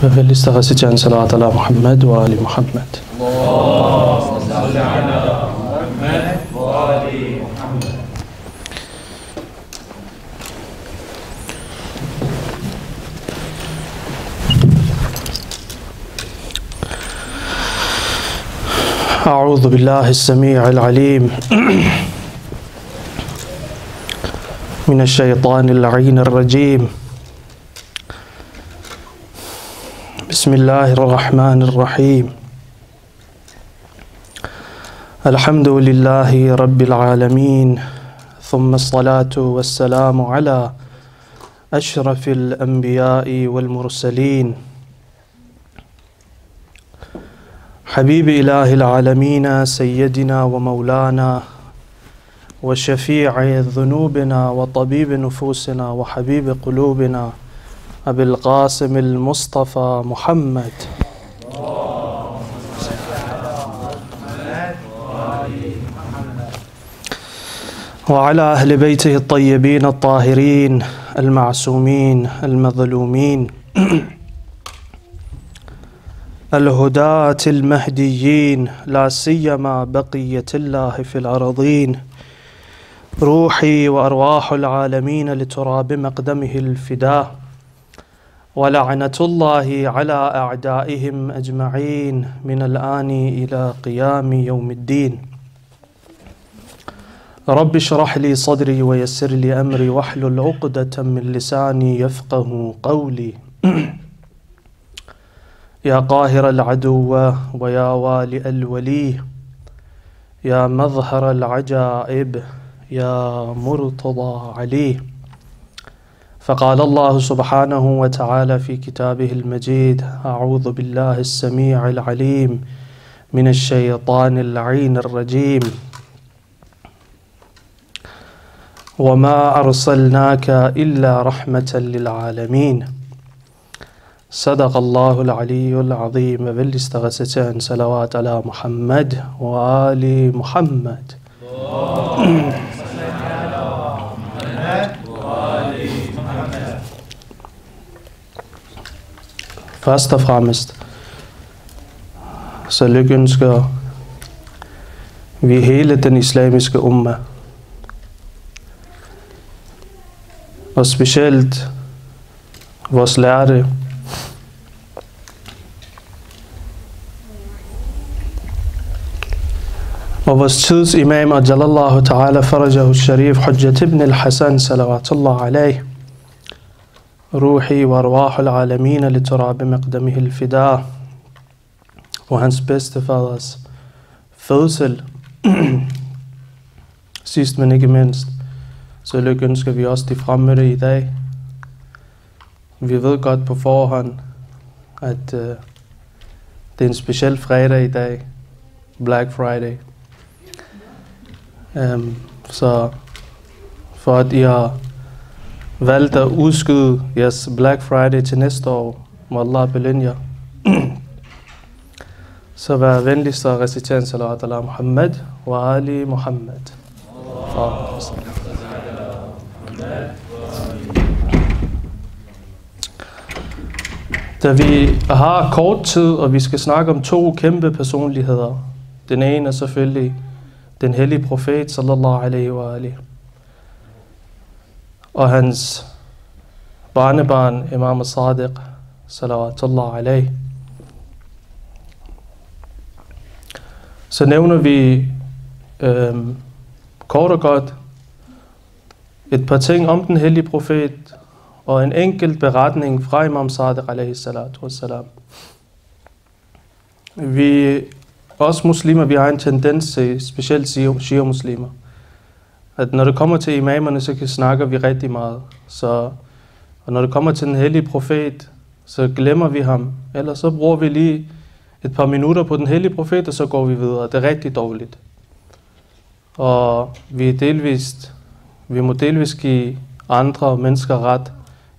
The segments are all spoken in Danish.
ففي الاستغاثة عن صلاة على محمد وآل محمد اللهم صل على محمد وآل محمد. أعوذ بالله السميع العليم من الشيطان اللعين الرجيم. بسم الله الرحمن الرحيم. الحمد لله رب العالمين ثم الصلاة والسلام على أشرف الأنبياء والمرسلين. حبيب إله العالمين سيدنا ومولانا وشفيع ذنوبنا وطبيب نفوسنا وحبيب قلوبنا أبي القاسم المصطفى محمد. وعلى أهل بيته الطيبين الطاهرين المعصومين المظلومين. الهداة المهديين لا سيما بقية الله في الأرضين روحي وأرواح العالمين لتراب مقدمه الفداء. ولعنة الله على أعدائهم أجمعين من الآن إلى قيام يوم الدين. رب اشرح لي صدري ويسر لي أمري واحلل عقدة من لساني يفقه قولي. يا قاهر العدو ويا والئ الولي. يا مظهر العجائب. يا مرتضى علي. فقال الله سبحانه وتعالى في كتابه المجيد أعوذ بالله السميع العليم من الشيطان اللعين الرجيم. وما أرسلناك إلا رحمة للعالمين. صدق الله العلي العظيم. بالاستغاثتين صلوات على محمد وآل محمد. Først og fremmest, så lykønsker vi hele den islamiske umma. Og specielt vores lærte, og vores tids imam Ajalallahu ta'ala farajahu sharif Hujjat ibn al-Hasan salawatullah alayh روحي وأرواح العالمين لتراب مقدمه الفداء og hans bedstefaders fødsel. Sidst men ikke mindst, så lykønsker vi også de fremmødte i dag. Vi ved godt på forhånd, at uh, det er en speciel fredag i dag. Black Friday. Um, så for at I har valgt at udskyde jeres Black Friday til næste år, må Allah belønne jer. Så vær venligst at recitere en salat ala Muhammad wa ali Muhammad. Da vi har kort tid, og vi skal snakke om to kæmpe personligheder. Den ene er selvfølgelig den hellige profet, sallallahu alaihi wa alihi og hans barnebarn, Imam Sadiq, salawatullah alayh. Så nævner vi øhm, kort og godt et par ting om den hellige profet, og en enkelt beretning fra Imam Sadiq alayhi salatu wassalam. Vi, os muslimer, vi har en tendens til, specielt shia-muslimer, at når det kommer til imamerne, så snakker vi rigtig meget. Så, og når det kommer til den hellige profet, så glemmer vi ham. Eller så bruger vi lige et par minutter på den hellige profet, og så går vi videre. Det er rigtig dårligt. Og vi, er delvist, vi må delvist give andre mennesker ret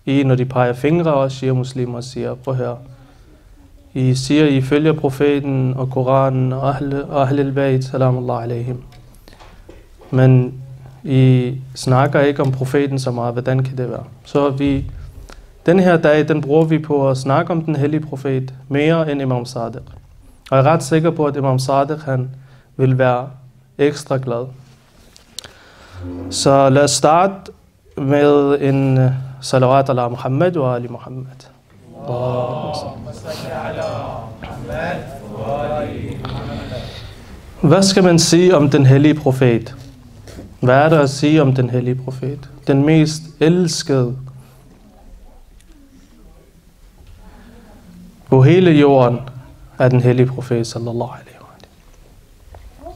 i, når de peger fingre og siger muslimer og siger, prøv her. I siger, I følger profeten og Koranen og Ahl al-Bayt, salam Allah alaihim. Men i snakker ikke om profeten så meget. Hvordan kan det være? Så vi Den her dag, den bruger vi på at snakke om den hellige profet mere end Imam Sadiq. Og jeg er ret sikker på, at Imam Sadiq han vil være ekstra glad. Så lad os starte med en øh, salawat ala Muhammad og ali Muhammad. Hvad skal man sige om den hellige profet? Hvad er der at sige om den hellige profet? Den mest elskede på hele jorden er den hellige profet sallallahu alaihi wa sallam.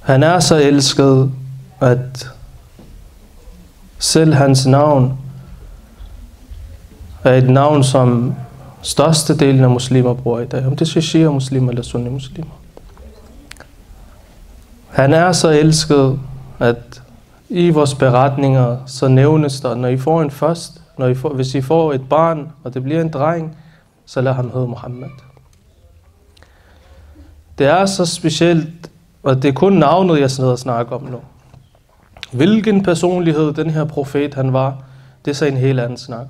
Han er så elsket, at selv hans navn er et navn, som størstedelen af muslimer bruger i dag. Om det er shia muslimer eller sunni muslimer. Han er så elsket, at i vores beretninger, så nævnes der, når I får en først, når I får, hvis I får et barn, og det bliver en dreng, så lad ham hedde Muhammed. Det er så specielt, og det er kun navnet, jeg sidder og snakker om nu. Hvilken personlighed den her profet han var, det er så en helt anden snak.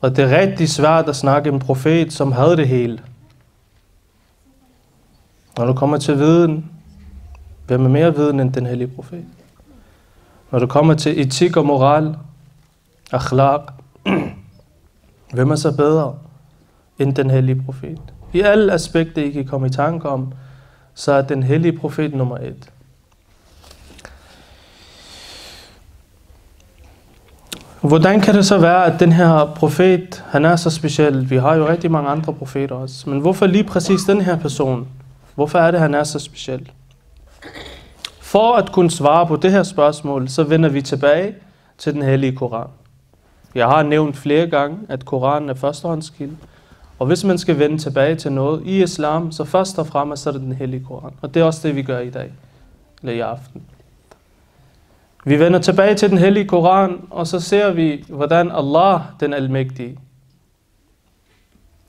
Og det er rigtig svært at snakke om en profet, som havde det hele. Når du kommer til viden, hvem er mere viden end den hellige profet? Når du kommer til etik og moral, akhlaq, hvem er så bedre end den hellige profet? I alle aspekter, I kan komme i tanke om, så er den hellige profet nummer et. Hvordan kan det så være, at den her profet, han er så speciel? Vi har jo rigtig mange andre profeter også. Men hvorfor lige præcis den her person? Hvorfor er det, han er så speciel? For at kunne svare på det her spørgsmål, så vender vi tilbage til den hellige Koran. Jeg har nævnt flere gange, at Koranen er førstehåndskilde. Og hvis man skal vende tilbage til noget i islam, så først og fremmest er det den hellige Koran. Og det er også det, vi gør i dag, eller i aften. Vi vender tilbage til den hellige Koran, og så ser vi, hvordan Allah, den almægtige,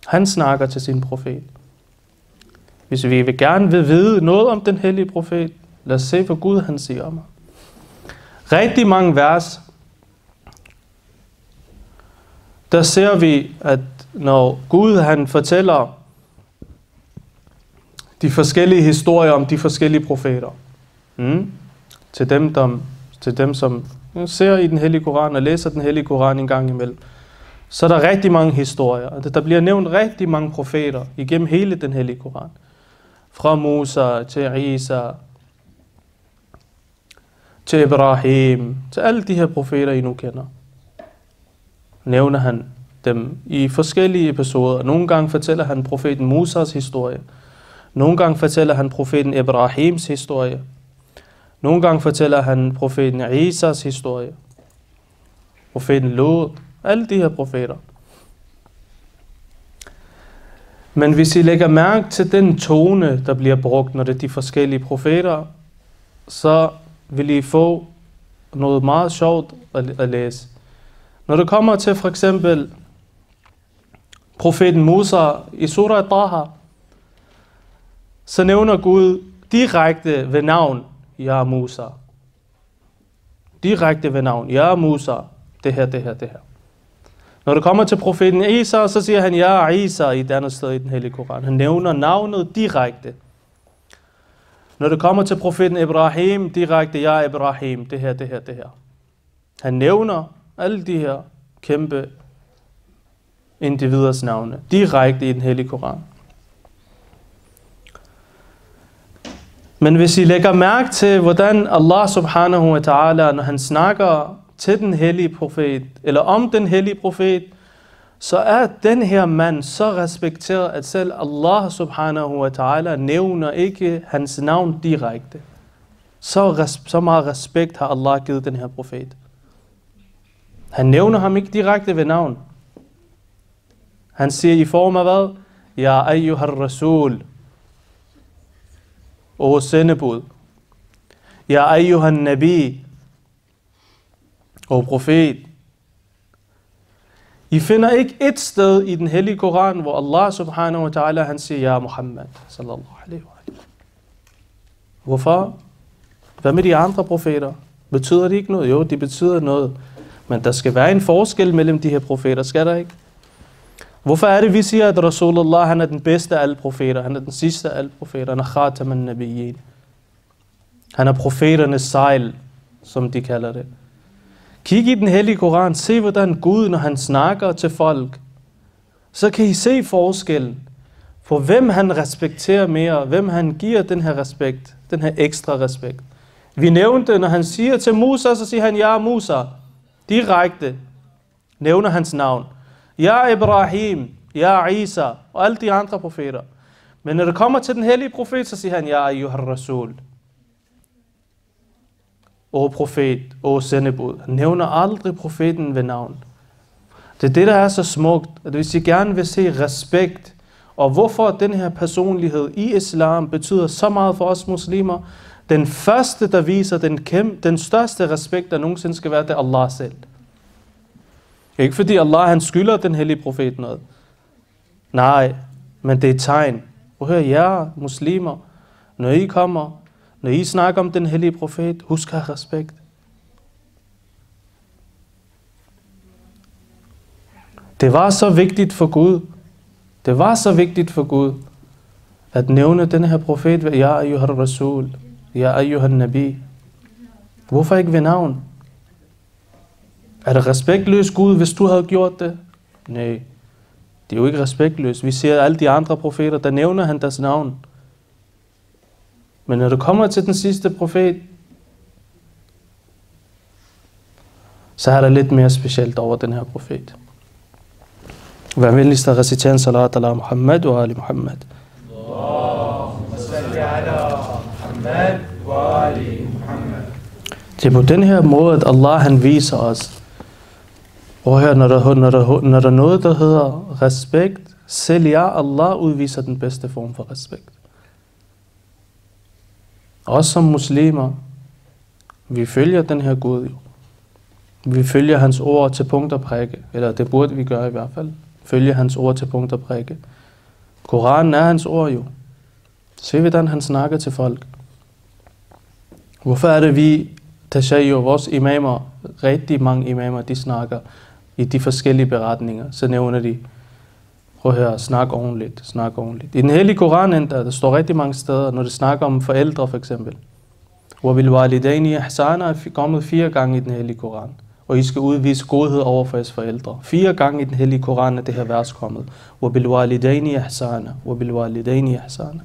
han snakker til sin profet. Hvis vi vil gerne vil vide noget om den hellige profet, lad os se, hvad Gud han siger om ham. Rigtig mange vers, der ser vi, at når Gud han fortæller de forskellige historier om de forskellige profeter, mm, til dem, der til dem, som ser i den hellige Koran og læser den hellige Koran en gang imellem, så er der rigtig mange historier. Der bliver nævnt rigtig mange profeter igennem hele den hellige Koran. Fra Musa til Isa, til Ibrahim, til alle de her profeter, I nu kender. Nævner han dem i forskellige episoder. Nogle gange fortæller han profeten Musas historie. Nogle gange fortæller han profeten Ibrahims historie. Nogle gange fortæller han profeten Isas historie. Profeten Lot. Alle de her profeter. Men hvis I lægger mærke til den tone, der bliver brugt, når det er de forskellige profeter, så vil I få noget meget sjovt at, at læse. Når det kommer til for eksempel profeten Musa i surah Taha, så nævner Gud direkte ved navn Ja Musa. Direkte ved navn. Ja Musa. Det her, det her, det her. Når det kommer til profeten Isa, så siger han Ja Isa i et andet sted i den hellige Koran. Han nævner navnet direkte. Når det kommer til profeten Ibrahim, direkte Ja Ibrahim. Det her, det her, det her. Han nævner alle de her kæmpe individers navne direkte i den hellige Koran. Men hvis I lægger mærke til, hvordan Allah subhanahu wa ta'ala, når han snakker til den hellige profet, eller om den hellige profet, så er den her mand så respekteret, at selv Allah subhanahu wa ta'ala nævner ikke hans navn direkte. Så, så meget respekt har Allah givet den her profet. Han nævner ham ikke direkte ved navn. Han siger i form af hvad? Ja, ayyuhar rasul, o sendebud. Ja ayyuhan nabi, o profet. I finder ikke et sted i den hellige Koran, hvor Allah subhanahu wa ta'ala han siger, Ja Muhammad, sallallahu alaihi wa sallam. Hvorfor? Hvad med de andre profeter? Betyder det ikke noget? Jo, det betyder noget. Men der skal være en forskel mellem de her profeter, skal der ikke? Hvorfor er det, vi siger, at Rasulullah han er den bedste af alle profeter? Han er den sidste af alle profeter. Han er khatam al nabiyyin. Han er profeternes sejl, som de kalder det. Kig i den hellige Koran. Se, hvordan Gud, når han snakker til folk, så kan I se forskellen på, hvem han respekterer mere, hvem han giver den her respekt, den her ekstra respekt. Vi nævnte, når han siger til Musa, så siger han, ja Musa, direkte, nævner hans navn. Ja Ibrahim, ja Isa, og alle de andre profeter. Men når det kommer til den hellige profet, så siger han, ja Ayyuhar Rasul. O profet, o sendebud. Han nævner aldrig profeten ved navn. Det er det, der er så smukt, at hvis I gerne vil se respekt, og hvorfor den her personlighed i islam betyder så meget for os muslimer, den første, der viser den, kæm, den største respekt, der nogensinde skal være, det er Allah selv. Ikke fordi Allah han skylder den hellige profet noget. Nej, men det er et tegn. Prøv at høre, jer muslimer, når I kommer, når I snakker om den hellige profet, husk at have respekt. Det var så vigtigt for Gud. Det var så vigtigt for Gud, at nævne den her profet Ja ayyuhar rasul, Ja ayyuhar nabi. Hvorfor ikke ved navn? Er det respektløs Gud, hvis du havde gjort det? Nej, det er jo ikke respektløst. Vi ser alle de andre profeter, der nævner han deres navn. Men når du kommer til den sidste profet, så er der lidt mere specielt over den her profet. Vær venligst at recitere en salat ala Muhammad og ali Muhammad. Det er på den her måde, at Allah han viser os, og her, når der, når, der, når der er noget, der hedder respekt, selv jeg, Allah, udviser den bedste form for respekt. Også som muslimer, vi følger den her Gud jo. Vi følger hans ord til punkt og prikke, eller det burde vi gøre i hvert fald. Følge hans ord til punkt og prikke. Koranen er hans ord jo. Se hvordan han snakker til folk. Hvorfor er det vi, jo vores imamer, rigtig mange imamer, de snakker i de forskellige beretninger, så nævner de, prøv at høre, snak ordentligt, snak ordentligt. I den hellige Koran, der, der står rigtig mange steder, når det snakker om forældre for eksempel. Hvor vil validani ihsana er kommet fire gange i den hellige Koran. Og I skal udvise godhed over for jeres forældre. Fire gange i den hellige Koran er det her vers kommet. Wabil walidaini ihsana, vil validani ihsana.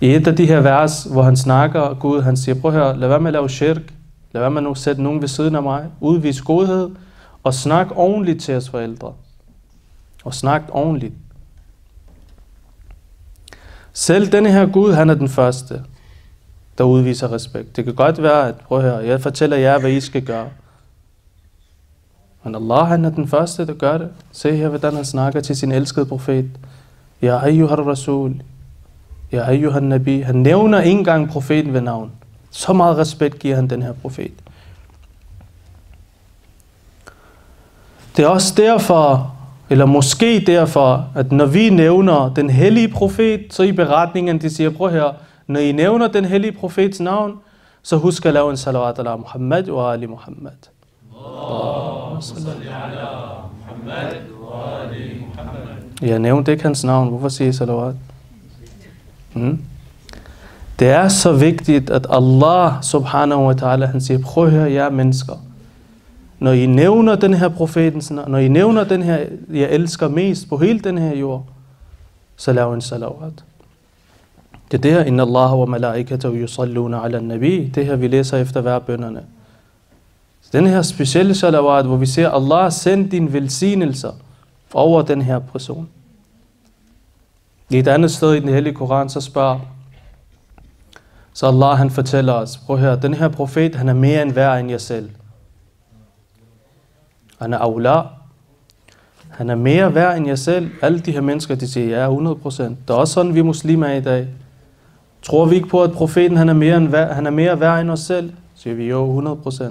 I et af de her vers, hvor han snakker Gud, han siger, prøv at høre, lad være med at lave shirk, Lad være med at sætte nogen ved siden af mig. Udvis godhed og snak ordentligt til jeres forældre. Og snakket ordentligt. Selv denne her Gud, han er den første, der udviser respekt. Det kan godt være, at prøv her, jeg fortæller jer, hvad I skal gøre. Men Allah, han er den første, der gør det. Se her, hvordan han snakker til sin elskede profet. Ja, ayyuhar rasul. Ja, ayyuhar nabi. Han nævner ikke engang profeten ved navn. Så meget respekt giver han den her profet. Det er også derfor, eller måske derfor, at når vi nævner den hellige profet, så i beretningen, de siger, prøv her, når I nævner den hellige profets navn, så husk at lave en salawat ala Muhammad og ali Muhammad. Jeg nævnte ikke hans navn. Hvorfor siger I salawat? Hmm? Det er så vigtigt, at Allah subhanahu wa ta'ala, han siger, prøv at høre jer mennesker. Når I nævner den her profetens når I nævner den her, jeg elsker mest på hele den her jord, så lav en salawat. Det er det her, inna Allah wa malaikatahu yusalluna ala nabi, det her vi læser efter hver bønderne. Den her specielle salawat, hvor vi ser, Allah send din velsignelser over den her person. I et andet sted i den hellige Koran, så spørger så Allah han fortæller os, prøv at høre, den her profet, han er mere end værd end jer selv. Han er aula. Han er mere værd end jeg selv. Alle de her mennesker, de siger, ja, 100%. Det er også sådan, vi muslimer er i dag. Tror vi ikke på, at profeten han er mere, end værd, han er mere værd end os selv? Så siger vi jo, 100%.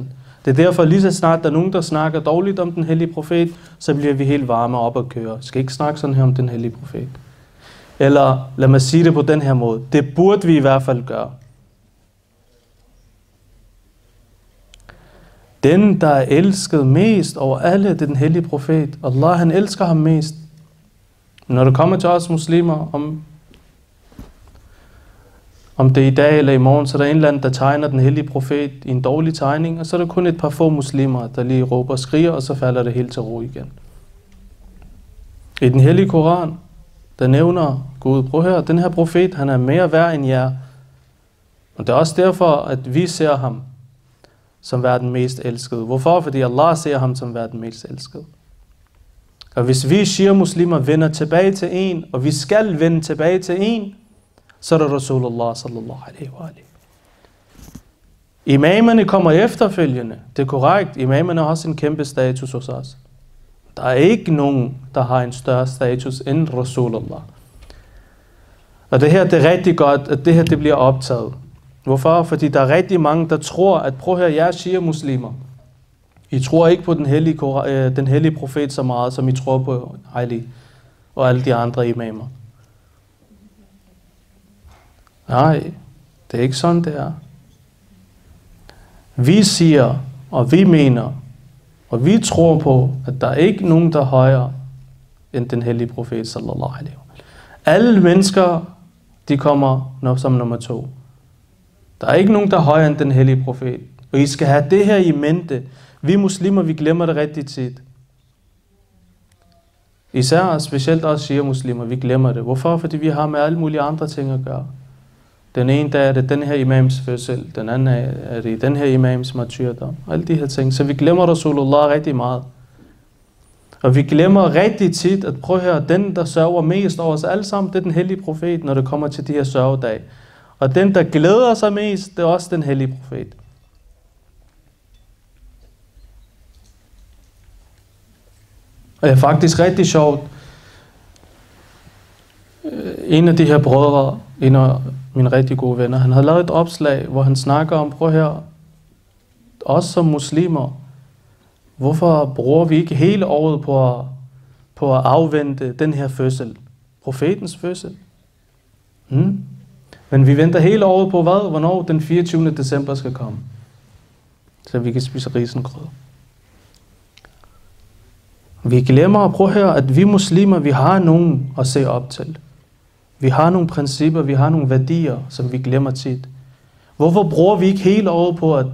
Det er derfor lige så snart, der er nogen, der snakker dårligt om den hellige profet, så bliver vi helt varme op og køre. Skal ikke snakke sådan her om den hellige profet. Eller lad mig sige det på den her måde. Det burde vi i hvert fald gøre. Den, der er elsket mest over alle, det er den hellige profet. Allah, han elsker ham mest. Når det kommer til os muslimer, om, om det er i dag eller i morgen, så er der en eller anden, der tegner den hellige profet i en dårlig tegning, og så er der kun et par få muslimer, der lige råber og skriger, og så falder det helt til ro igen. I den hellige Koran, der nævner Gud, prøv her, den her profet, han er mere værd end jer. Og det er også derfor, at vi ser ham som verden mest elskede. Hvorfor? Fordi Allah ser ham som verden mest elskede. Og hvis vi shia muslimer vender tilbage til en, og vi skal vende tilbage til en, så er det Rasulullah sallallahu alaihi wa alaihi. Imamerne kommer efterfølgende. Det er korrekt. Imamerne har også en kæmpe status hos os. Der er ikke nogen, der har en større status end Rasulullah. Og det her det er rigtig godt, at det her det bliver optaget. Hvorfor? Fordi der er rigtig mange, der tror, at prøv her, jeg er shia-muslimer. I tror ikke på den hellige, øh, den hellige profet så meget, som I tror på Ali og alle de andre imamer. Nej, det er ikke sådan, det er. Vi siger, og vi mener, og vi tror på, at der er ikke nogen, der er højere end den hellige profet, sallallahu alaihi Alle mennesker, de kommer som nummer to. Der er ikke nogen, der er højere end den hellige profet. Og I skal have det her i mente. Vi muslimer, vi glemmer det rigtig tit. Især specielt også shia-muslimer, vi glemmer det. Hvorfor? Fordi vi har med alle mulige andre ting at gøre. Den ene dag er det den her imams fødsel, den anden er det den her imams martyrdom, alle de her ting. Så vi glemmer Rasulullah rigtig meget. Og vi glemmer rigtig tit, at prøv at høre, den der sørger mest over os alle sammen, det er den hellige profet, når det kommer til de her sørgedage. Og den, der glæder sig mest, det er også den hellige profet. Og det er faktisk rigtig sjovt. Øh, en af de her brødre, en af mine rigtig gode venner, han havde lavet et opslag, hvor han snakker om, prøv her, os som muslimer, hvorfor bruger vi ikke hele året på at, på at afvente den her fødsel? Profetens fødsel. Hmm? Men vi venter hele året på hvad? Hvornår den 24. december skal komme. Så vi kan spise risengrød. Vi glemmer at prøve her, at vi muslimer, vi har nogen at se op til. Vi har nogle principper, vi har nogle værdier, som vi glemmer tit. Hvorfor bruger vi ikke hele året på at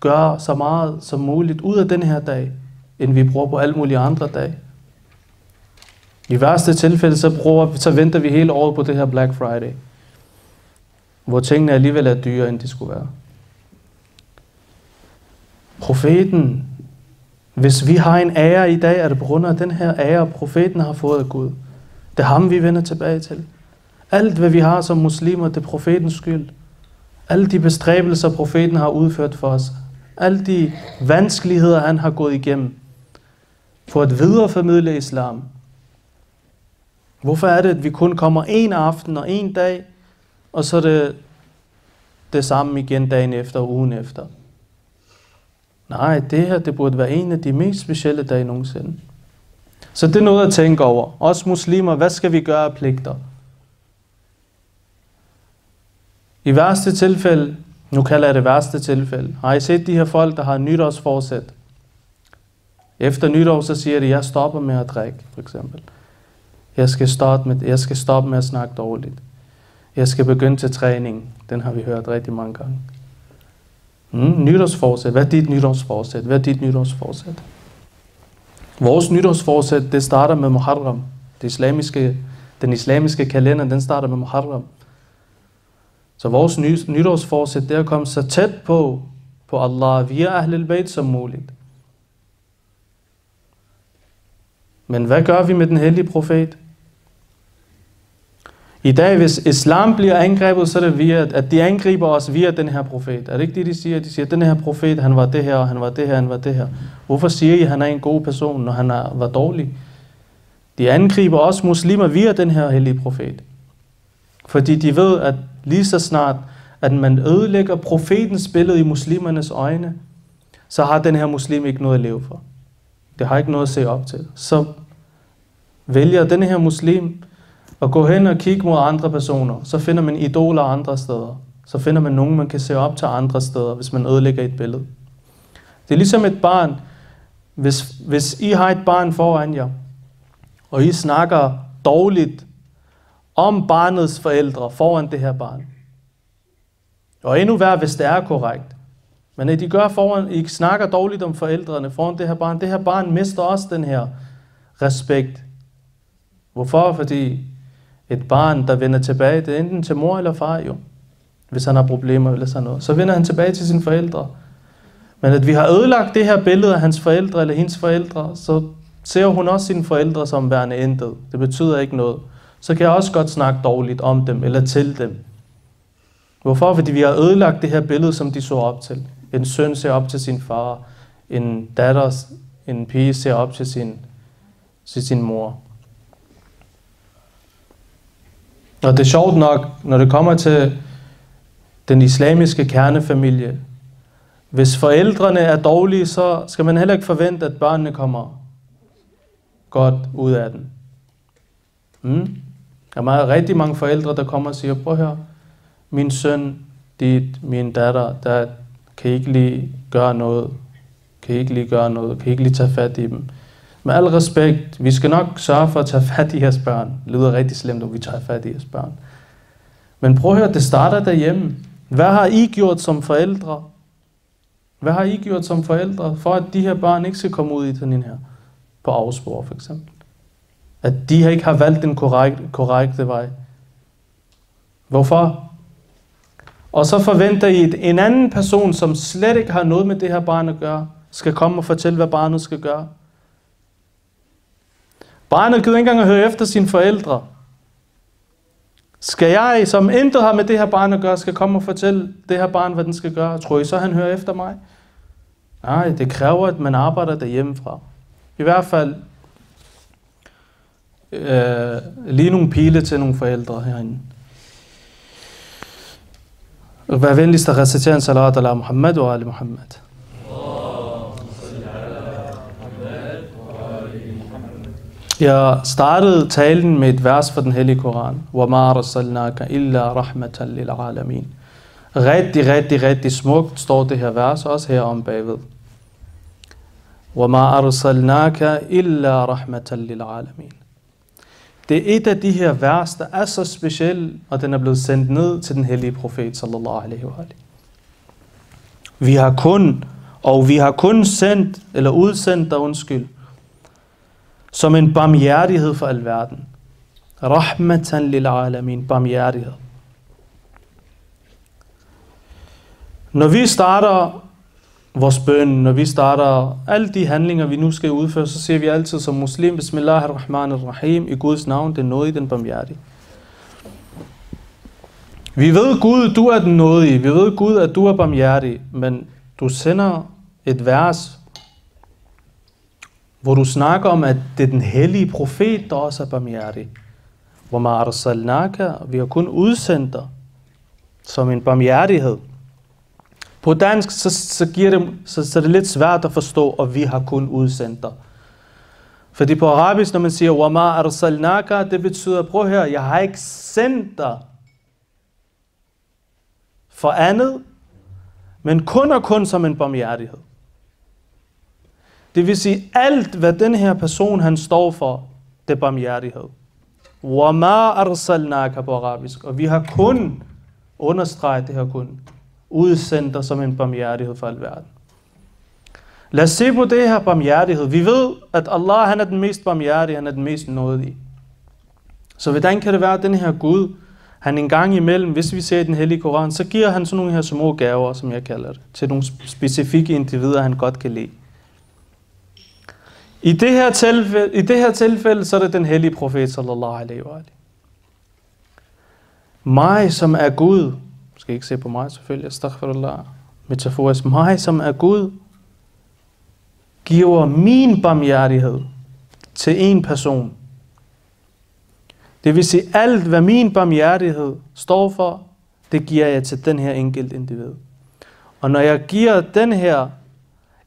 gøre så meget som muligt ud af den her dag, end vi bruger på alle mulige andre dage? I værste tilfælde, så, bruger, så venter vi hele året på det her Black Friday hvor tingene alligevel er dyrere, end de skulle være. Profeten, hvis vi har en ære i dag, er det på grund af den her ære, profeten har fået af Gud. Det er ham, vi vender tilbage til. Alt, hvad vi har som muslimer, det er profetens skyld. Alle de bestræbelser, profeten har udført for os. Alle de vanskeligheder, han har gået igennem for at videreformidle islam. Hvorfor er det, at vi kun kommer en aften og en dag, og så er det det samme igen dagen efter og ugen efter. Nej, det her det burde være en af de mest specielle dage nogensinde. Så det er noget at tænke over. Os muslimer, hvad skal vi gøre af pligter? I værste tilfælde, nu kalder jeg det værste tilfælde, har I set de her folk, der har nytårsforsæt? Efter nytår, så siger de, jeg stopper med at drikke, for eksempel. Jeg skal, stoppe med, jeg skal stoppe med at snakke dårligt. Jeg skal begynde til træning. Den har vi hørt rigtig mange gange. Mm, nytårsforsæt. Hvad er dit nytårsforsæt? Hvad er dit nytårsforsæt? Vores nytårsforsæt, det starter med Muharram. Det islamiske, den islamiske kalender, den starter med Muharram. Så vores ny, nytårsforsæt, det er at komme så tæt på, på Allah via Ahlul Bayt som muligt. Men hvad gør vi med den hellige profet? I dag, hvis islam bliver angrebet, så er det via, at de angriber os via den her profet. Er det ikke det, de siger? De siger, at den her profet, han var det her, han var det her, han var det her. Hvorfor siger I, at han er en god person, når han er, var dårlig? De angriber os muslimer via den her hellige profet. Fordi de ved, at lige så snart, at man ødelægger profetens billede i muslimernes øjne, så har den her muslim ikke noget at leve for. Det har ikke noget at se op til. Så vælger den her muslim og gå hen og kigge mod andre personer, så finder man idoler andre steder. Så finder man nogen, man kan se op til andre steder, hvis man ødelægger et billede. Det er ligesom et barn. Hvis, hvis I har et barn foran jer, og I snakker dårligt om barnets forældre foran det her barn, og endnu værre, hvis det er korrekt, men at I gør foran, I snakker dårligt om forældrene foran det her barn, det her barn mister også den her respekt. Hvorfor? Fordi et barn, der vender tilbage, det er enten til mor eller far jo, hvis han har problemer eller sådan noget. Så vender han tilbage til sine forældre. Men at vi har ødelagt det her billede af hans forældre eller hendes forældre, så ser hun også sine forældre som værende intet. Det betyder ikke noget. Så kan jeg også godt snakke dårligt om dem eller til dem. Hvorfor? Fordi vi har ødelagt det her billede, som de så op til. En søn ser op til sin far. En datter, en pige ser op til sin, til sin mor. Og det er sjovt nok, når det kommer til den islamiske kernefamilie. Hvis forældrene er dårlige, så skal man heller ikke forvente, at børnene kommer godt ud af den. Mm? Der er rigtig mange forældre, der kommer og siger, prøv her, min søn, dit, min datter, der kan ikke lige gøre noget, kan ikke lige gøre noget, kan ikke lige tage fat i dem. Med al respekt, vi skal nok sørge for at tage fat i jeres børn. Det lyder rigtig slemt, om vi tager fat i jeres børn. Men prøv at høre, det starter derhjemme. Hvad har I gjort som forældre? Hvad har I gjort som forældre, for at de her børn ikke skal komme ud i den her? På afspor for eksempel. At de ikke har valgt den korrekte, korrekte vej. Hvorfor? Og så forventer I, at en anden person, som slet ikke har noget med det her barn at gøre, skal komme og fortælle, hvad barnet skal gøre. Barnet gider ikke engang at høre efter sine forældre. Skal jeg, som intet har med det her barn at gøre, skal komme og fortælle det her barn, hvad den skal gøre? Tror I så, han hører efter mig? Nej, det kræver, at man arbejder derhjemmefra. I hvert fald øh, lige nogle pile til nogle forældre herinde. Vær venligst at recitere en salat ala Muhammad og ali Muhammad. Jeg startede talen med et vers fra den hellige Koran. وَمَا رَسَلْنَاكَ إِلَّا رَحْمَةً لِلْعَالَمِينَ Rigtig, rigtig, rigtig smukt står det her vers også her om bagved. وَمَا أَرْسَلْنَاكَ إِلَّا رَحْمَةً لِلْعَالَمِينَ Det er et af de her vers, der er så speciel, og den er blevet sendt ned til den hellige profet, sallallahu alaihi wa Vi har kun, og vi har kun sendt, eller udsendt dig, undskyld, som en barmhjertighed for alverden. Rahmatan lil alamin, barmhjertighed. Når vi starter vores bøn, når vi starter alle de handlinger, vi nu skal udføre, så siger vi altid som muslim, Bismillahirrahmanirrahim, i Guds navn, den nådige, i den barmhjertige. Vi ved Gud, du er den nådige. Vi ved Gud, at du er barmhjertig. Men du sender et vers, hvor du snakker om, at det er den hellige profet, der også er barmhjertig. Hvor man arsalnaka, vi har kun udsendt dig som en barmhjertighed. På dansk, så, så, giver det, så, så er det lidt svært at forstå, og vi har kun udsendt dig. Fordi på arabisk, når man siger, Wama arsalnaka, det betyder, prøv her, jeg har ikke sendt dig for andet, men kun og kun som en barmhjertighed. Det vil sige, alt hvad den her person han står for, det er barmhjertighed. Wama arsalnaka på arabisk. Og vi har kun understreget det her kun udsendt dig som en barmhjertighed for alverden. Lad os se på det her barmhjertighed. Vi ved, at Allah han er den mest barmhjertige, han er den mest nådige. Så hvordan kan det være, at den her Gud, han en gang imellem, hvis vi ser i den hellige Koran, så giver han sådan nogle her små gaver, som jeg kalder det, til nogle specifikke individer, han godt kan lide. I det her tilfælde, i det her tilfælde så er det den hellige profet, sallallahu alaihi wa Mig, som er Gud, skal ikke se på mig selvfølgelig, astaghfirullah, metaforisk, mig som er Gud, giver min barmhjertighed til en person. Det vil sige, alt hvad min barmhjertighed står for, det giver jeg til den her enkelt individ. Og når jeg giver den her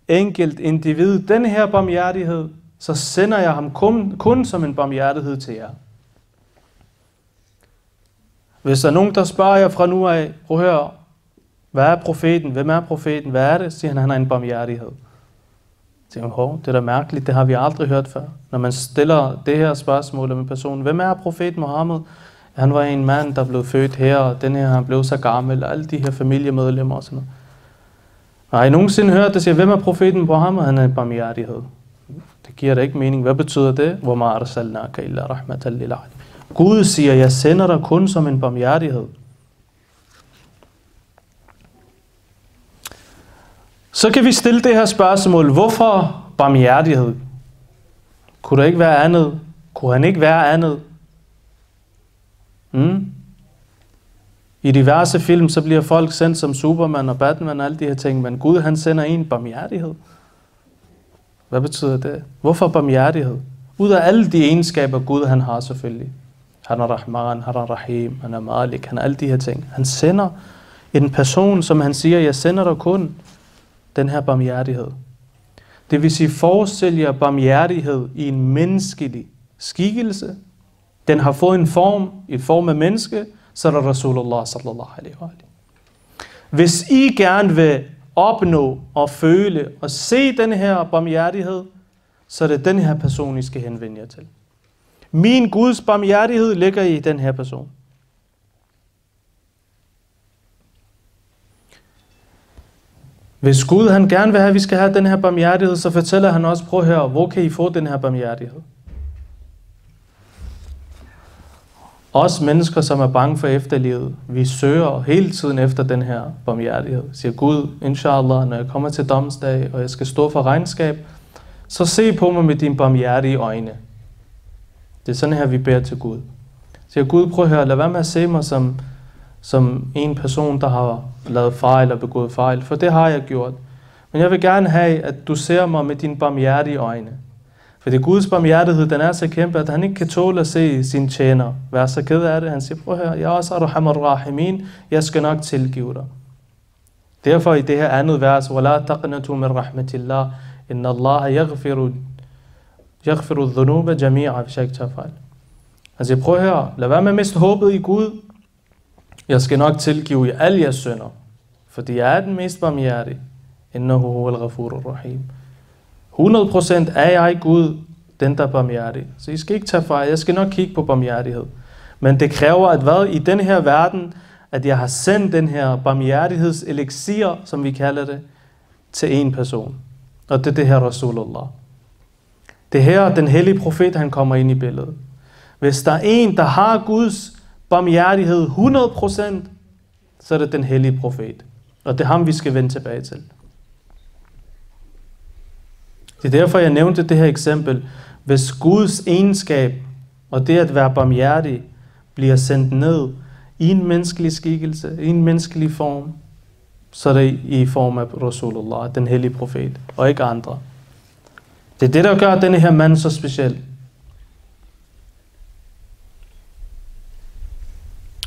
enkelt individ den her barmhjertighed, så sender jeg ham kun, kun som en barmhjertighed til jer. Hvis der er nogen, der spørger jer fra nu af, prøv hør, hvad er profeten? Hvem er profeten? Hvad er det? Siger han, han er en barmhjertighed. Det er, det er da mærkeligt, det har vi aldrig hørt før. Når man stiller det her spørgsmål om en person, hvem er profet Mohammed? Han var en mand, der blev født her, og den her, han blev så gammel, og alle de her familiemedlemmer og sådan noget. Har I nogensinde hørt, der siger, hvem er profeten Muhammad? Han er en barmhjertighed. Det giver da ikke mening. Hvad betyder det? Hvor arsalnaka illa rahmatan lil Gud siger, jeg sender dig kun som en barmhjertighed. Så kan vi stille det her spørgsmål, hvorfor barmhjertighed? Kunne det ikke være andet? Kunne han ikke være andet? Mm? I diverse film, så bliver folk sendt som Superman og Batman og alle de her ting, men Gud han sender en barmhjertighed. Hvad betyder det? Hvorfor barmhjertighed? Ud af alle de egenskaber, Gud han har selvfølgelig. Han er Rahman, han er Rahim, han er Malik, han er alle de her ting. Han sender en person, som han siger, jeg sender dig kun den her barmhjertighed. Det vil sige, forestil jer barmhjertighed i en menneskelig skikkelse. Den har fået en form, i form af menneske, så er der Rasulullah sallallahu alaihi wa Hvis I gerne vil opnå og føle og se den her barmhjertighed, så er det den her person, I skal henvende jer til. Min Guds barmhjertighed ligger i den her person. Hvis Gud han gerne vil have, at vi skal have den her barmhjertighed, så fortæller han også, prøv her, hvor kan I få den her barmhjertighed? Os mennesker, som er bange for efterlivet, vi søger hele tiden efter den her barmhjertighed. Siger Gud, inshallah, når jeg kommer til domsdag, og jeg skal stå for regnskab, så se på mig med dine barmhjertige øjne. Det er sådan her, vi beder til Gud. Siger Gud, prøv at høre, lad være med at se mig som, som en person, der har lavet fejl og begået fejl, for det har jeg gjort. Men jeg vil gerne have, at du ser mig med dine barmhjertige øjne. Fordi Guds barmhjertighed, den er så kæmpe, at han ikke kan tåle at se sin tjener være så ked af det. Han siger, prøv her, jeg er også Arhamar Rahimin, jeg skal nok tilgive dig. Derfor i det her andet vers, وَلَا تَقْنَتُوا مِنْ رَحْمَةِ اللَّهِ إِنَّ اللَّهَ يَغْفِرُ يَغْفِرُ الذُّنُوبَ جَمِيعًا hvis jeg ikke tager fejl. Han siger, prøv her, lad være med at miste håbet i Gud. Jeg skal nok tilgive jer alle jeres sønder, fordi jeg er den mest barmhjertige. Innahu huwa al-ghafur rahim 100% er jeg Gud, den der er barmhjertig. Så I skal ikke tage fejl. Jeg skal nok kigge på barmhjertighed. Men det kræver, at hvad i den her verden, at jeg har sendt den her barmhjertighedseleksir, som vi kalder det, til en person. Og det er det her Rasulullah. Det her, den hellige profet, han kommer ind i billedet. Hvis der er en, der har Guds barmhjertighed 100%, så er det den hellige profet. Og det er ham, vi skal vende tilbage til. Det er derfor, jeg nævnte det her eksempel. Hvis Guds egenskab og det at være barmhjertig bliver sendt ned i en menneskelig skikkelse, i en menneskelig form, så er det i form af Rasulullah, den hellige profet, og ikke andre. Det er det, der gør denne her mand så speciel.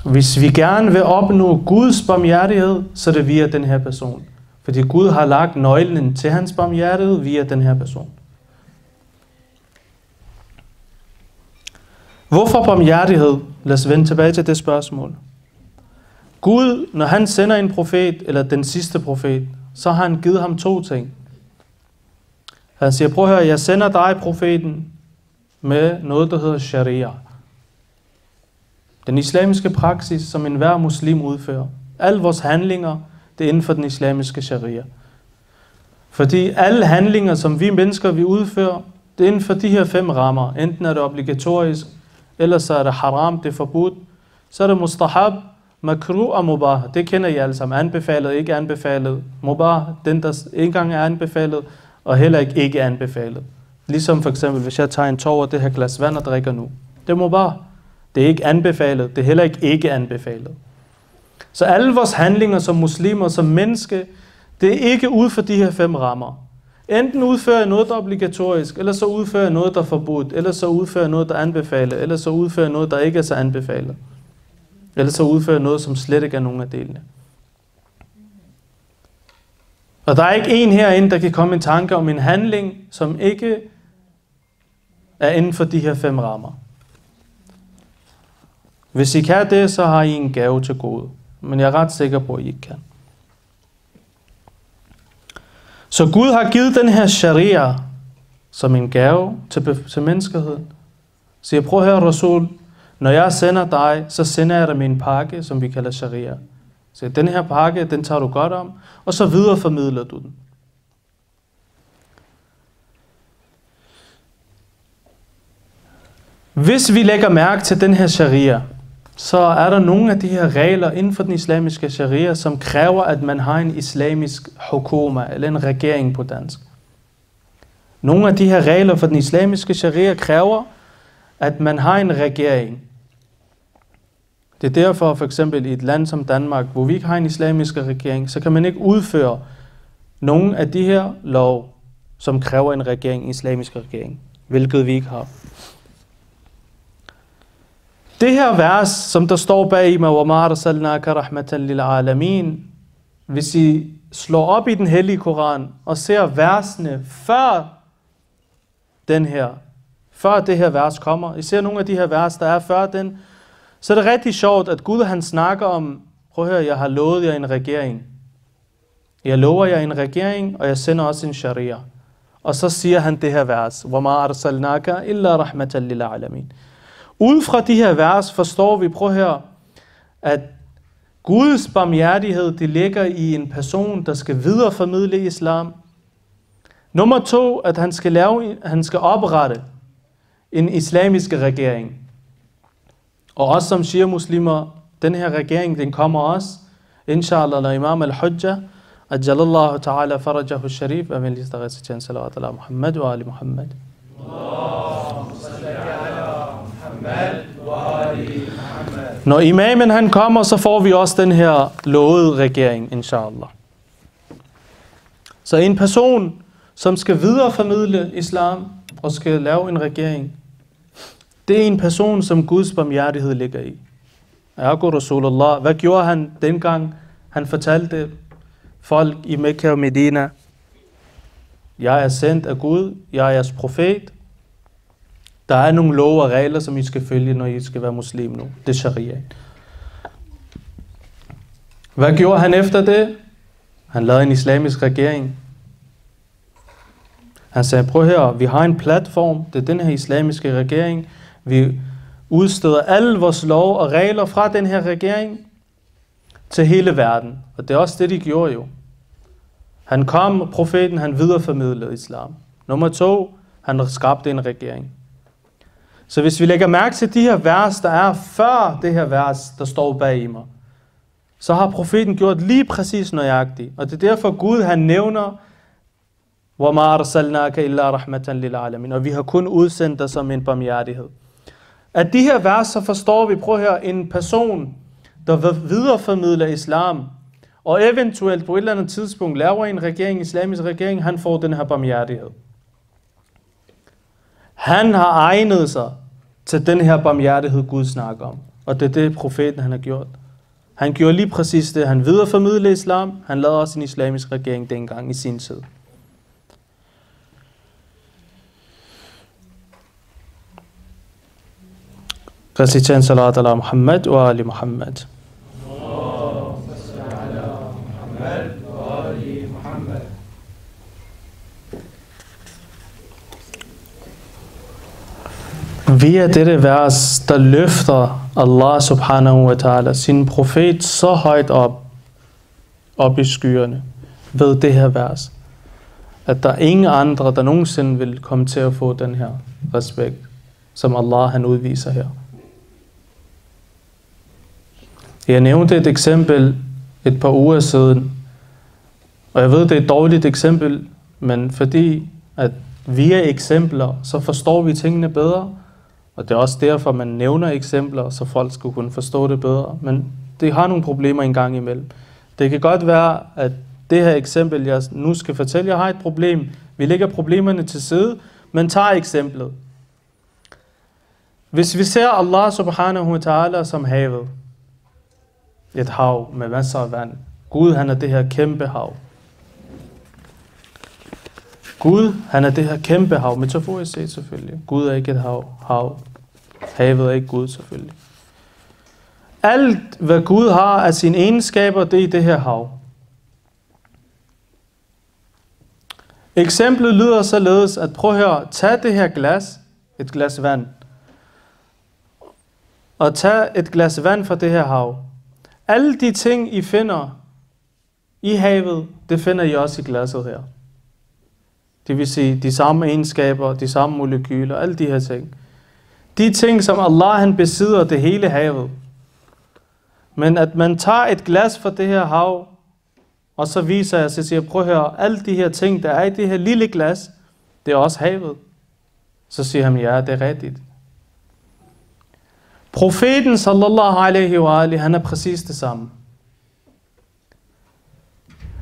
Hvis vi gerne vil opnå Guds barmhjertighed, så er det via den her person. Fordi Gud har lagt nøglen til hans barmhjertighed via den her person. Hvorfor barmhjertighed? Lad os vende tilbage til det spørgsmål. Gud, når han sender en profet, eller den sidste profet, så har han givet ham to ting. Han siger, prøv at høre, jeg sender dig, profeten, med noget, der hedder sharia. Den islamiske praksis, som enhver muslim udfører. Alle vores handlinger, det er inden for den islamiske sharia. Fordi alle handlinger, som vi mennesker vi udfører, det er inden for de her fem rammer. Enten er det obligatorisk, eller så er det haram, det er forbudt. Så er det mustahab, makruh og mubah. Det kender I alle sammen. Anbefalet, ikke anbefalet. Mubah, den der ikke engang er anbefalet, og heller ikke ikke anbefalet. Ligesom for eksempel, hvis jeg tager en tår af det her glas vand og drikker nu. Det er mubah. Det er ikke anbefalet, det er heller ikke ikke anbefalet. Så alle vores handlinger som muslimer, som menneske, det er ikke ud for de her fem rammer. Enten udfører jeg noget, der er obligatorisk, eller så udfører jeg noget, der er forbudt, eller så udfører jeg noget, der er anbefalet, eller så udfører jeg noget, der ikke er så anbefalet. Eller så udfører jeg noget, som slet ikke er nogen af delene. Og der er ikke en herinde, der kan komme en tanke om en handling, som ikke er inden for de her fem rammer. Hvis I kan det, så har I en gave til gode men jeg er ret sikker på, at I ikke kan. Så Gud har givet den her sharia som en gave til, til menneskeheden. Så jeg prøver her, Rasul, når jeg sender dig, så sender jeg dig med en pakke, som vi kalder sharia. Så den her pakke, den tager du godt om, og så videreformidler du den. Hvis vi lægger mærke til den her sharia, så er der nogle af de her regler inden for den islamiske sharia, som kræver, at man har en islamisk hukuma, eller en regering på dansk. Nogle af de her regler for den islamiske sharia kræver, at man har en regering. Det er derfor for eksempel i et land som Danmark, hvor vi ikke har en islamisk regering, så kan man ikke udføre nogle af de her lov, som kræver en regering, en islamisk regering, hvilket vi ikke har. Det her vers, som der står bag i mig, وَمَا رَسَلْنَاكَ رَحْمَةً لِلْعَالَمِينَ Hvis I slår op i den hellige Koran og ser versene før den her, før det her vers kommer, I ser nogle af de her vers, der er før den, så er det rigtig sjovt, at Gud han snakker om, prøv at høre, jeg har lovet jer en regering. Jeg lover jer en regering, og jeg sender også en sharia. Og så siger han det her vers, وَمَا أَرْسَلْنَاكَ إِلَّا رَحْمَةً لِلْعَالَمِينَ ud fra de her vers forstår vi, prøv her, at Guds barmhjertighed, det ligger i en person, der skal videreformidle islam. Nummer to, at han skal, lave, han skal oprette en islamisk regering. Og også som shia-muslimer, den her regering, den kommer også, inshallah, når imam al-hujjah, أجل الله تعالى فرجه الشريف أمين لستغيث صلوات الله محمد وآل محمد اللهم صل når imamen han kommer, så får vi også den her lovede regering, inshallah. Så en person, som skal videreformidle islam og skal lave en regering, det er en person, som Guds barmhjertighed ligger i. Ergo Rasulullah, hvad gjorde han dengang, han fortalte folk i Mekka og Medina, jeg er sendt af Gud, jeg er jeres profet, der er nogle lov og regler, som I skal følge, når I skal være muslim nu. Det er sharia. Hvad gjorde han efter det? Han lavede en islamisk regering. Han sagde, prøv her, vi har en platform, det er den her islamiske regering. Vi udsteder alle vores lov og regler fra den her regering til hele verden. Og det er også det, de gjorde jo. Han kom, profeten, han videreformidlede islam. Nummer to, han skabte en regering. Så hvis vi lægger mærke til de her vers, der er før det her vers, der står bag i mig, så har profeten gjort lige præcis nøjagtigt. Og det er derfor Gud, han nævner, وَمَا أَرْسَلْنَاكَ إِلَّا رَحْمَةً لِلْعَالَمِينَ Og vi har kun udsendt dig som en barmhjertighed. At de her vers, så forstår vi, prøv at høre, en person, der videreformidler islam, og eventuelt på et eller andet tidspunkt laver en regering, islamisk regering, han får den her barmhjertighed. Han har egnet sig til den her barmhjertighed, Gud snakker om. Og det er det, profeten han har gjort. Han gjorde lige præcis det. Han videreformidlede islam. Han lavede også en islamisk regering dengang i sin tid. Reciten salat ala Muhammad wa ali Muhammad. Via dette vers, der løfter Allah subhanahu wa ta'ala sin profet så højt op, op i skyerne ved det her vers, at der er ingen andre, der nogensinde vil komme til at få den her respekt, som Allah han udviser her. Jeg nævnte et eksempel et par uger siden, og jeg ved, det er et dårligt eksempel, men fordi at via eksempler, så forstår vi tingene bedre, og det er også derfor, man nævner eksempler, så folk skulle kunne forstå det bedre. Men det har nogle problemer en gang imellem. Det kan godt være, at det her eksempel, jeg nu skal fortælle, jeg har et problem. Vi lægger problemerne til side, men tager eksemplet. Hvis vi ser Allah subhanahu wa ta'ala som havet, et hav med masser af vand. Gud, han er det her kæmpe hav. Gud, han er det her kæmpe hav, metaforisk set selvfølgelig. Gud er ikke et hav. hav. Havet er ikke Gud selvfølgelig. Alt, hvad Gud har af sine egenskaber, det er i det her hav. Eksemplet lyder således, at prøv at høre, tag det her glas, et glas vand, og tag et glas vand fra det her hav. Alle de ting, I finder i havet, det finder I også i glasset her. Det vil sige, de samme egenskaber, de samme molekyler, alle de her ting. De ting, som Allah han besidder det hele havet. Men at man tager et glas fra det her hav, og så viser jeg, så siger prøv at høre, alle de her ting, der er i det her lille glas, det er også havet. Så siger han, ja, det er rigtigt. Profeten sallallahu alaihi wa alihi, han er præcis det samme.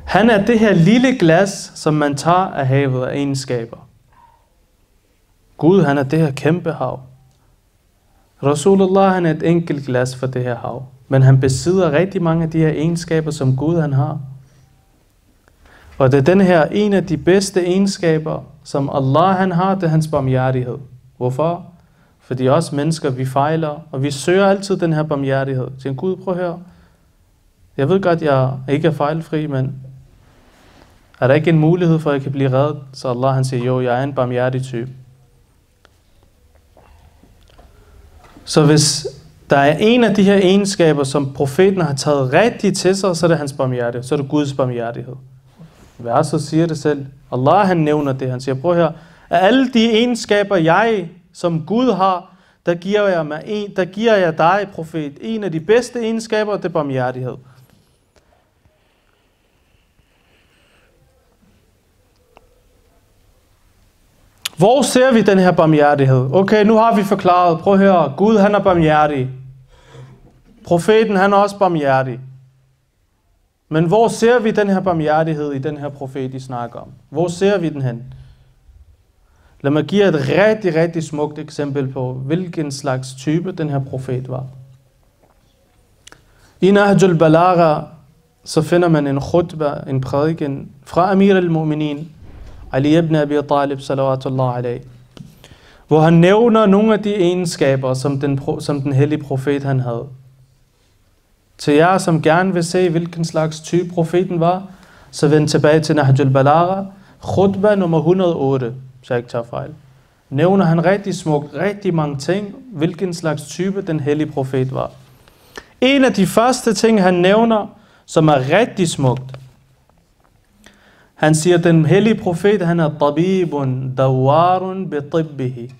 Han er det her lille glas, som man tager af havet af egenskaber. Gud, han er det her kæmpe hav. Rasulullah, han er et enkelt glas for det her hav. Men han besidder rigtig mange af de her egenskaber, som Gud han har. Og det er den her en af de bedste egenskaber, som Allah han har, det er hans barmhjertighed. Hvorfor? Fordi os mennesker, vi fejler, og vi søger altid den her barmhjertighed. Så Gud, prøv at høre. Jeg ved godt, jeg ikke er fejlfri, men er der ikke en mulighed for, at jeg kan blive reddet? Så Allah han siger, jo, jeg er en barmhjertig type. Så hvis der er en af de her egenskaber, som profeten har taget rigtigt til sig, så er det hans barmhjertighed. Så er det Guds barmhjertighed. Verset siger det selv. Allah han nævner det. Han siger, prøv her. Af alle de egenskaber, jeg som Gud har, der giver jeg, mig en, der giver jeg dig, profet, en af de bedste egenskaber, det er barmhjertighed. Hvor ser vi den her barmhjertighed? Okay, nu har vi forklaret. Prøv at høre. Gud, han er barmhjertig. Profeten, han er også barmhjertig. Men hvor ser vi den her barmhjertighed i den her profet, I snakker om? Hvor ser vi den hen? Lad mig give et rigtig, rigtig smukt eksempel på, hvilken slags type den her profet var. I Nahjul Balaga, så finder man en khutba, en prædiken fra Amir al-Mu'minin, Ali ibn Abi Talib, salawatullah alayhi, hvor han nævner nogle af de egenskaber, som den, som den hellige profet han havde. Til jer, som gerne vil se, hvilken slags type profeten var, så vend tilbage til Nahjul Balagha, khutbah nummer 108, så jeg ikke tager fejl. Nævner han rigtig smukt, rigtig mange ting, hvilken slags type den hellige profet var. En af de første ting, han nævner, som er rigtig smukt, han siger, den hellige profet, han er tabibun dawarun bitibbihi.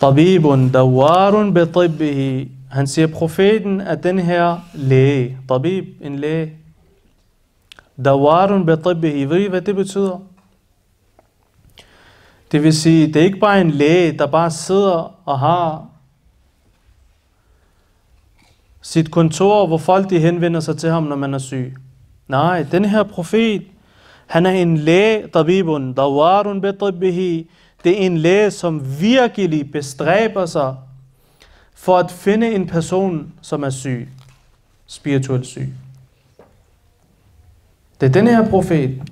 Tabibun dawarun bitibbihi. Han siger, profeten er den her læge. Tabib, en læge. Dawarun bitibbihi. Ved I, hvad det betyder? Det vil sige, det er ikke bare en læge, der bare sidder og har sit kontor, hvor folk de henvender sig til ham, når man er syg. Nej, den her profet, han er en læge, tabibun, dawarun betribbihi. Det er en læge, som virkelig bestræber sig for at finde en person, som er syg, spirituelt syg. Det er den her profet.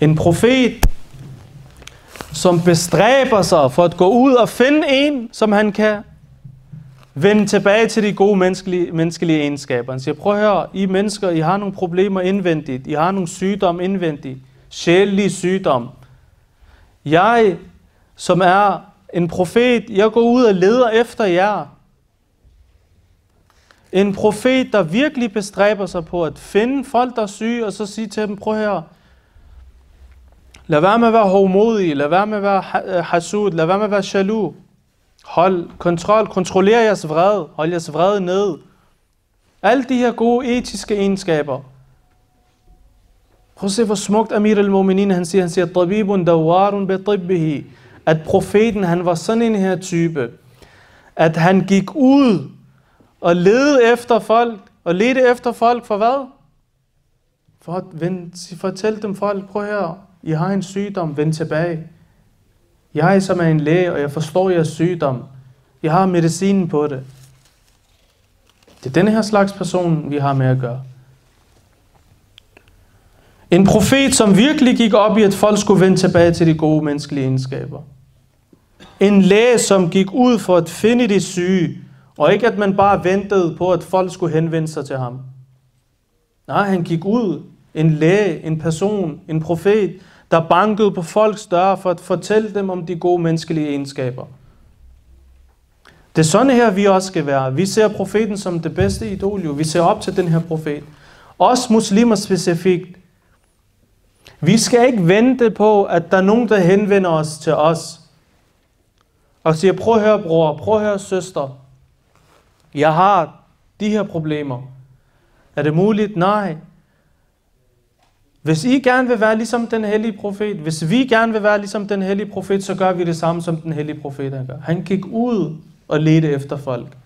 En profet, som bestræber sig for at gå ud og finde en, som han kan Vend tilbage til de gode menneskelige, menneskelige egenskaber. Han siger, prøv at høre, I mennesker, I har nogle problemer indvendigt. I har nogle sygdomme indvendigt. Sjælelige sygdom. Jeg, som er en profet, jeg går ud og leder efter jer. En profet, der virkelig bestræber sig på at finde folk, der er syge, og så sige til dem, prøv her, lad være med at være hovmodig, lad være med at være hasud, lad være med at være jaloux. Hold kontrol, kontroller jeres vrede, hold jeres vrede ned. Alle de her gode etiske egenskaber. Prøv at se, hvor smukt Amir al-Mu'minin, han siger, han siger, Tabibun dawarun bitibbihi. At profeten, han var sådan en her type. At han gik ud og ledte efter folk. Og ledte efter folk for hvad? For at vende, fortælle dem folk, prøv her, I har en sygdom, vend tilbage. Jeg som er en læge, og jeg forstår jeres sygdom. Jeg har medicinen på det. Det er denne her slags person, vi har med at gøre. En profet, som virkelig gik op i, at folk skulle vende tilbage til de gode menneskelige egenskaber. En læge, som gik ud for at finde de syge, og ikke at man bare ventede på, at folk skulle henvende sig til ham. Nej, han gik ud, en læge, en person, en profet, der bankede på folks døre for at fortælle dem om de gode menneskelige egenskaber. Det er sådan her, vi også skal være. Vi ser profeten som det bedste idol, jo. Vi ser op til den her profet. Os muslimer specifikt. Vi skal ikke vente på, at der er nogen, der henvender os til os. Og siger, prøv at høre bror, prøv at høre søster. Jeg har de her problemer. Er det muligt? Nej. Hvis I gerne vil være ligesom den hellige profet, hvis vi gerne vil være ligesom den hellige profet, så gør vi det samme, som den hellige profet han gør. Han gik ud og ledte efter folk.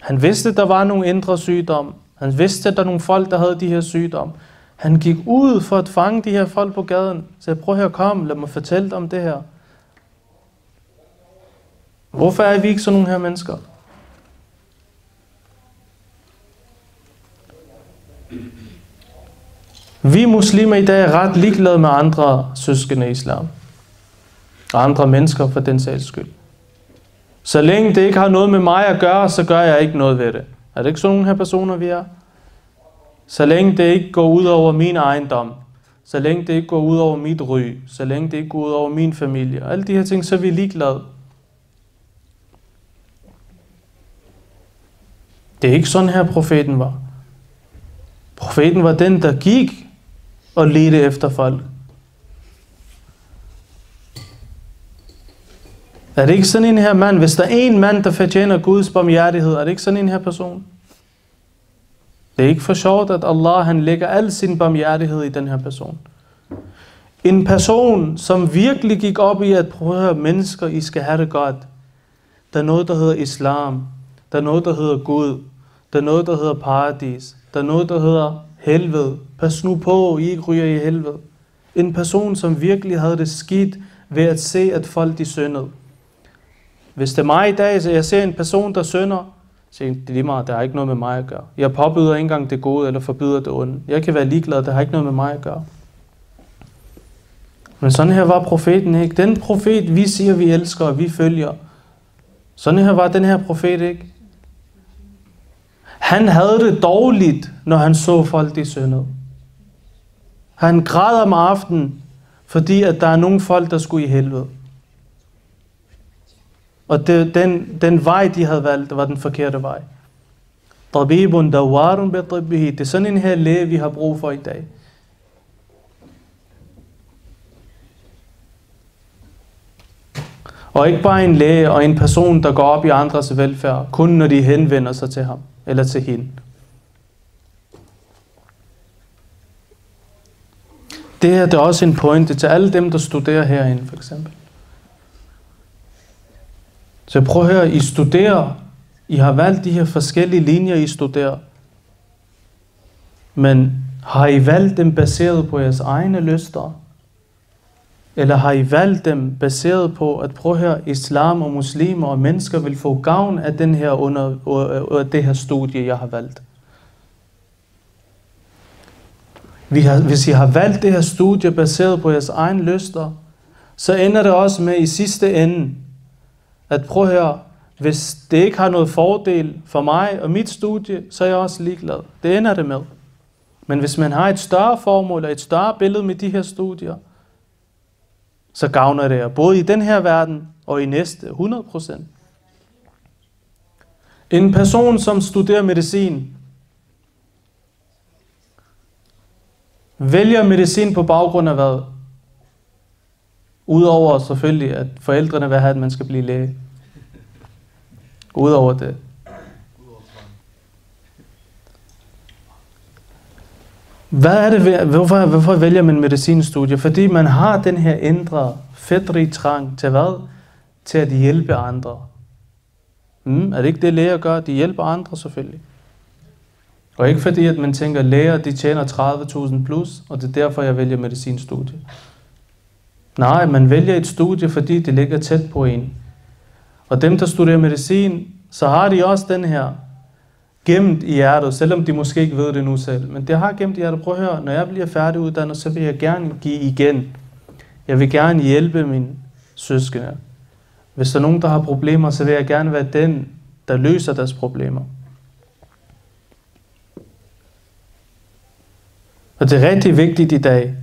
Han vidste, at der var nogle indre sygdomme. Han vidste, at der var nogle folk, der havde de her sygdomme. Han gik ud for at fange de her folk på gaden. Så jeg prøv at kom, lad mig fortælle dig om det her. Hvorfor er vi ikke sådan nogle her mennesker? Vi muslimer i dag er ret ligeglade med andre søskende i islam. Og andre mennesker for den sags skyld. Så længe det ikke har noget med mig at gøre, så gør jeg ikke noget ved det. Er det ikke sådan nogle her personer, vi er? Så længe det ikke går ud over min ejendom, så længe det ikke går ud over mit ry, så længe det ikke går ud over min familie, og alle de her ting, så er vi ligeglade. Det er ikke sådan her profeten var. Profeten var den, der gik og lede efter folk. Er det ikke sådan en her mand? Hvis der er en mand, der fortjener Guds barmhjertighed, er det ikke sådan en her person? Det er ikke for sjovt, at Allah han lægger al sin barmhjertighed i den her person. En person, som virkelig gik op i at prøve at mennesker, I skal have det godt. Der er noget, der hedder islam. Der er noget, der hedder Gud. Der er noget, der hedder paradis. Der er noget, der hedder helvede. Pas nu på, I ikke ryger i helvede. En person, som virkelig havde det skidt ved at se, at folk de syndede. Hvis det er mig i dag, så jeg ser en person, der synder, så det er lige meget, der har ikke noget med mig at gøre. Jeg påbyder ikke engang det gode, eller forbyder det onde. Jeg kan være ligeglad, det har ikke noget med mig at gøre. Men sådan her var profeten ikke. Den profet, vi siger, vi elsker, og vi følger. Sådan her var den her profet ikke. Han havde det dårligt, når han så folk, i syndet. Han græd om aftenen, fordi at der er nogle folk, der skulle i helvede. Og det, den, den vej, de havde valgt, var den forkerte vej. Tabibun dawarun bi tabbihi. Det er sådan en her læge, vi har brug for i dag. Og ikke bare en læge og en person, der går op i andres velfærd, kun når de henvender sig til ham eller til hende. Det her det er også en pointe til alle dem, der studerer herinde, for eksempel. Så prøv at høre, I studerer, I har valgt de her forskellige linjer, I studerer. Men har I valgt dem baseret på jeres egne lyster? Eller har I valgt dem baseret på, at prøv at høre, islam og muslimer og mennesker vil få gavn af den her under, uh, det her studie, jeg har valgt? Vi har, hvis I har valgt det her studie baseret på jeres egen lyster, så ender det også med i sidste ende, at prøv at høre, hvis det ikke har noget fordel for mig og mit studie, så er jeg også ligeglad. Det ender det med. Men hvis man har et større formål og et større billede med de her studier, så gavner det jer, både i den her verden og i næste 100%. En person, som studerer medicin, vælger medicin på baggrund af hvad? Udover selvfølgelig, at forældrene vil have, at man skal blive læge. Udover det. Hvad er det, hvorfor, hvorfor vælger man medicinstudier? Fordi man har den her indre, fædrige trang til hvad? Til at hjælpe andre. Mm, er det ikke det, læger gør? De hjælper andre selvfølgelig. Og ikke fordi, at man tænker, at læger de tjener 30.000 plus, og det er derfor, jeg vælger medicinstudie. Nej, man vælger et studie, fordi det ligger tæt på en. Og dem, der studerer medicin, så har de også den her gemt i hjertet, selvom de måske ikke ved det nu selv. Men det har gemt i hjertet. Prøv at høre, når jeg bliver færdiguddannet, så vil jeg gerne give igen. Jeg vil gerne hjælpe mine søskende. Hvis der er nogen, der har problemer, så vil jeg gerne være den, der løser deres problemer. Og det er rigtig vigtigt i dag,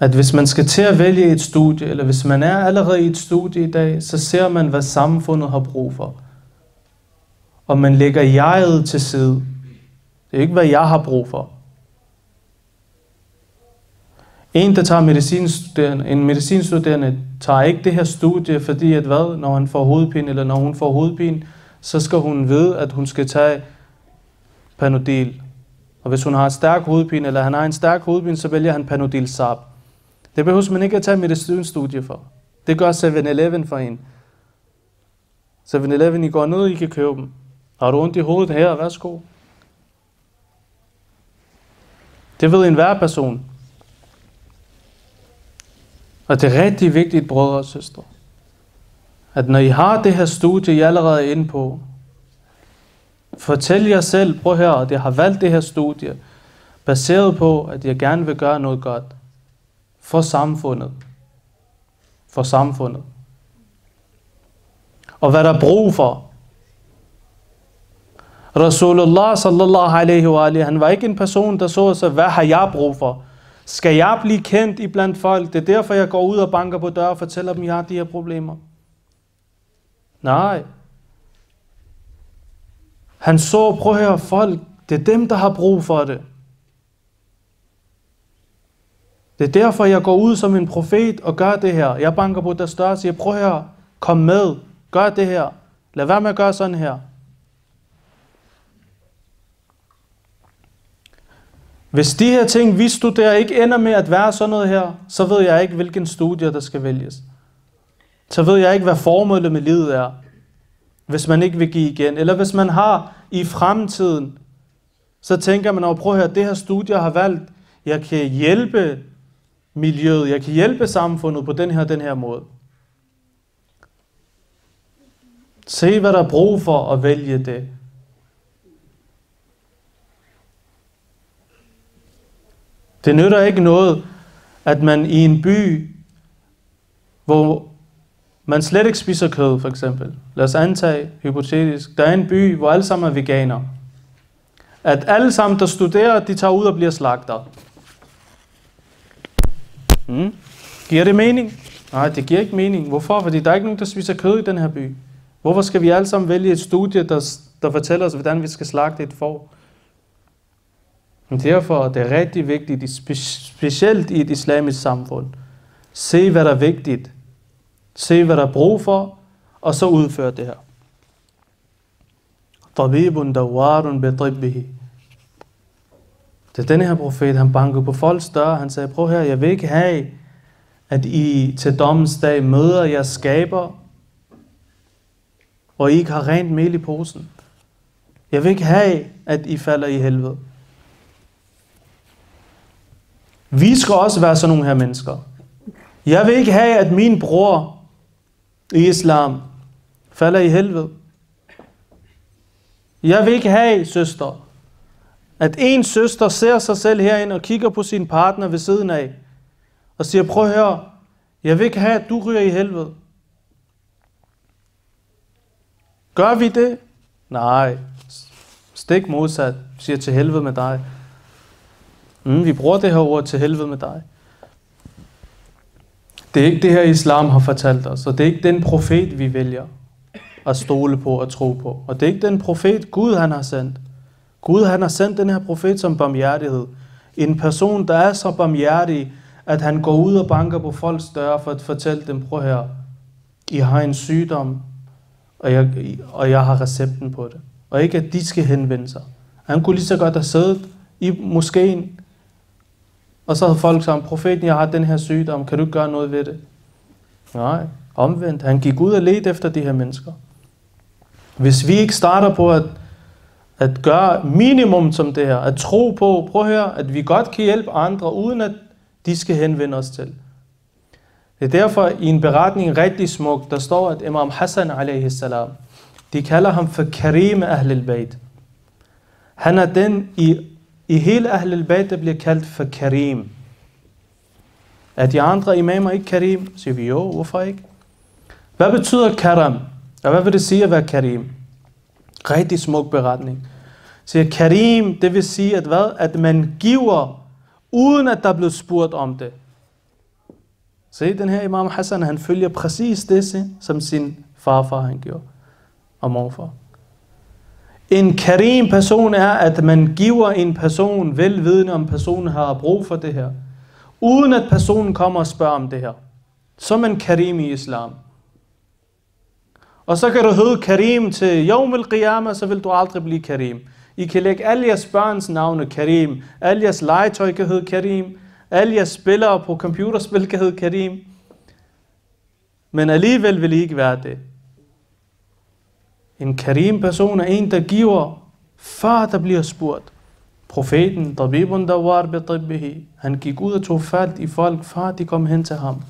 at hvis man skal til at vælge et studie, eller hvis man er allerede i et studie i dag, så ser man, hvad samfundet har brug for. Og man lægger jeget til side. Det er ikke, hvad jeg har brug for. En, der tager medicinstuderende, en medicinstuderende, tager ikke det her studie, fordi at hvad, når han får hovedpine, eller når hun får hovedpine, så skal hun vide, at hun skal tage Panodil. Og hvis hun har en stærk hovedpine, eller han har en stærk hovedpine, så vælger han Panodil sap. Det behøver man ikke at tage medicinstudie for. Det gør 7-Eleven for en. 7-Eleven, I går ned, I kan købe dem. Har du ondt i hovedet her, værsgo. Det ved enhver person. Og det er rigtig vigtigt, brødre og søstre, at når I har det her studie, I allerede er inde på, fortæl jer selv, prøv her, at jeg har valgt det her studie, baseret på, at jeg gerne vil gøre noget godt for samfundet. For samfundet. Og hvad der er brug for. Rasulullah sallallahu alaihi wa alihi, han var ikke en person, der så sig, hvad har jeg brug for? Skal jeg blive kendt i blandt folk? Det er derfor, jeg går ud og banker på døren og fortæller dem, at jeg har de her problemer. Nej. Han så, prøv at høre, folk, det er dem, der har brug for det. Det er derfor, jeg går ud som en profet og gør det her. Jeg banker på deres dør og siger, prøv at høre, kom med, gør det her. Lad være med at gøre sådan her. Hvis de her ting, vi studerer, ikke ender med at være sådan noget her, så ved jeg ikke, hvilken studie der skal vælges. Så ved jeg ikke, hvad formålet med livet er, hvis man ikke vil give igen. Eller hvis man har i fremtiden, så tænker man, prøv at høre, det her studie jeg har valgt, jeg kan hjælpe miljøet, jeg kan hjælpe samfundet på den her den her måde. Se, hvad der er brug for at vælge det. Det nytter ikke noget, at man i en by, hvor man slet ikke spiser kød, for eksempel. Lad os antage, hypotetisk, der er en by, hvor alle sammen er veganer. At alle sammen, der studerer, de tager ud og bliver slagter. Hmm? Giver det mening? Nej, det giver ikke mening. Hvorfor? Fordi der er ikke nogen, der spiser kød i den her by. Hvorfor skal vi alle sammen vælge et studie, der, der fortæller os, hvordan vi skal slagte et får? Derfor er det rigtig vigtigt, specielt i et islamisk samfund. Se, hvad der er vigtigt. Se, hvad der er brug for, og så udføre det her. Tabibun dawarun bedribbihi. Det er denne her profet, han bankede på folks dør. Han sagde, prøv her, jeg vil ikke have, at I til dommens dag møder jeres skaber, og I ikke har rent mel i posen. Jeg vil ikke have, at I falder i helvede. Vi skal også være sådan nogle her mennesker. Jeg vil ikke have, at min bror i islam falder i helvede. Jeg vil ikke have, søster, at en søster ser sig selv herind og kigger på sin partner ved siden af, og siger, prøv at høre, jeg vil ikke have, at du ryger i helvede. Gør vi det? Nej. Stik modsat. Siger til helvede med dig. Mm, vi bruger det her ord til helvede med dig. Det er ikke det her, islam har fortalt os, og det er ikke den profet, vi vælger at stole på og tro på. Og det er ikke den profet, Gud han har sendt. Gud han har sendt den her profet som barmhjertighed. En person, der er så barmhjertig, at han går ud og banker på folks døre for at fortælle dem, prøv her, I har en sygdom, og jeg, og jeg har recepten på det. Og ikke, at de skal henvende sig. Han kunne lige så godt have siddet i moskeen, og så havde folk sagt, profeten, jeg har den her sygdom, kan du ikke gøre noget ved det? Nej, omvendt. Han gik ud og ledte efter de her mennesker. Hvis vi ikke starter på at at gøre minimum som det her, at tro på, prøv at høre, at vi godt kan hjælpe andre, uden at de skal henvende os til. Det er derfor i en beretning rigtig smuk, der står, at Imam Hassan alaihi salam, de kalder ham for Karim Ahlul Bayt. Han er den i, i hele Ahlul Bayt, der bliver kaldt for Karim. Er de andre imamer ikke Karim? Siger vi jo, hvorfor ikke? Hvad betyder Karam? Og hvad vil det sige at være Karim? Rigtig smuk beretning. Så karim, det vil sige, at hvad? At man giver, uden at der er blevet spurgt om det. Se, den her Imam Hassan, han følger præcis det, som sin farfar han gjorde, og morfar. En karim person er, at man giver en person velvidende, om personen har brug for det her. Uden at personen kommer og spørger om det her. Som en karim i islam. Og så kan du hedde karim til Yawm al så vil du aldrig blive karim. I kan lægge alle jeres børns navne karim. Alle jeres legetøj kan hedde karim. Alle jeres spillere på computerspil kan hedde karim. Men alligevel vil I ikke være det. En karim person er en, der giver, før der bliver spurgt. Profeten, Tabibun Dawar bitibbihi, han gik ud og tog fat i folk, før de kom hen til ham.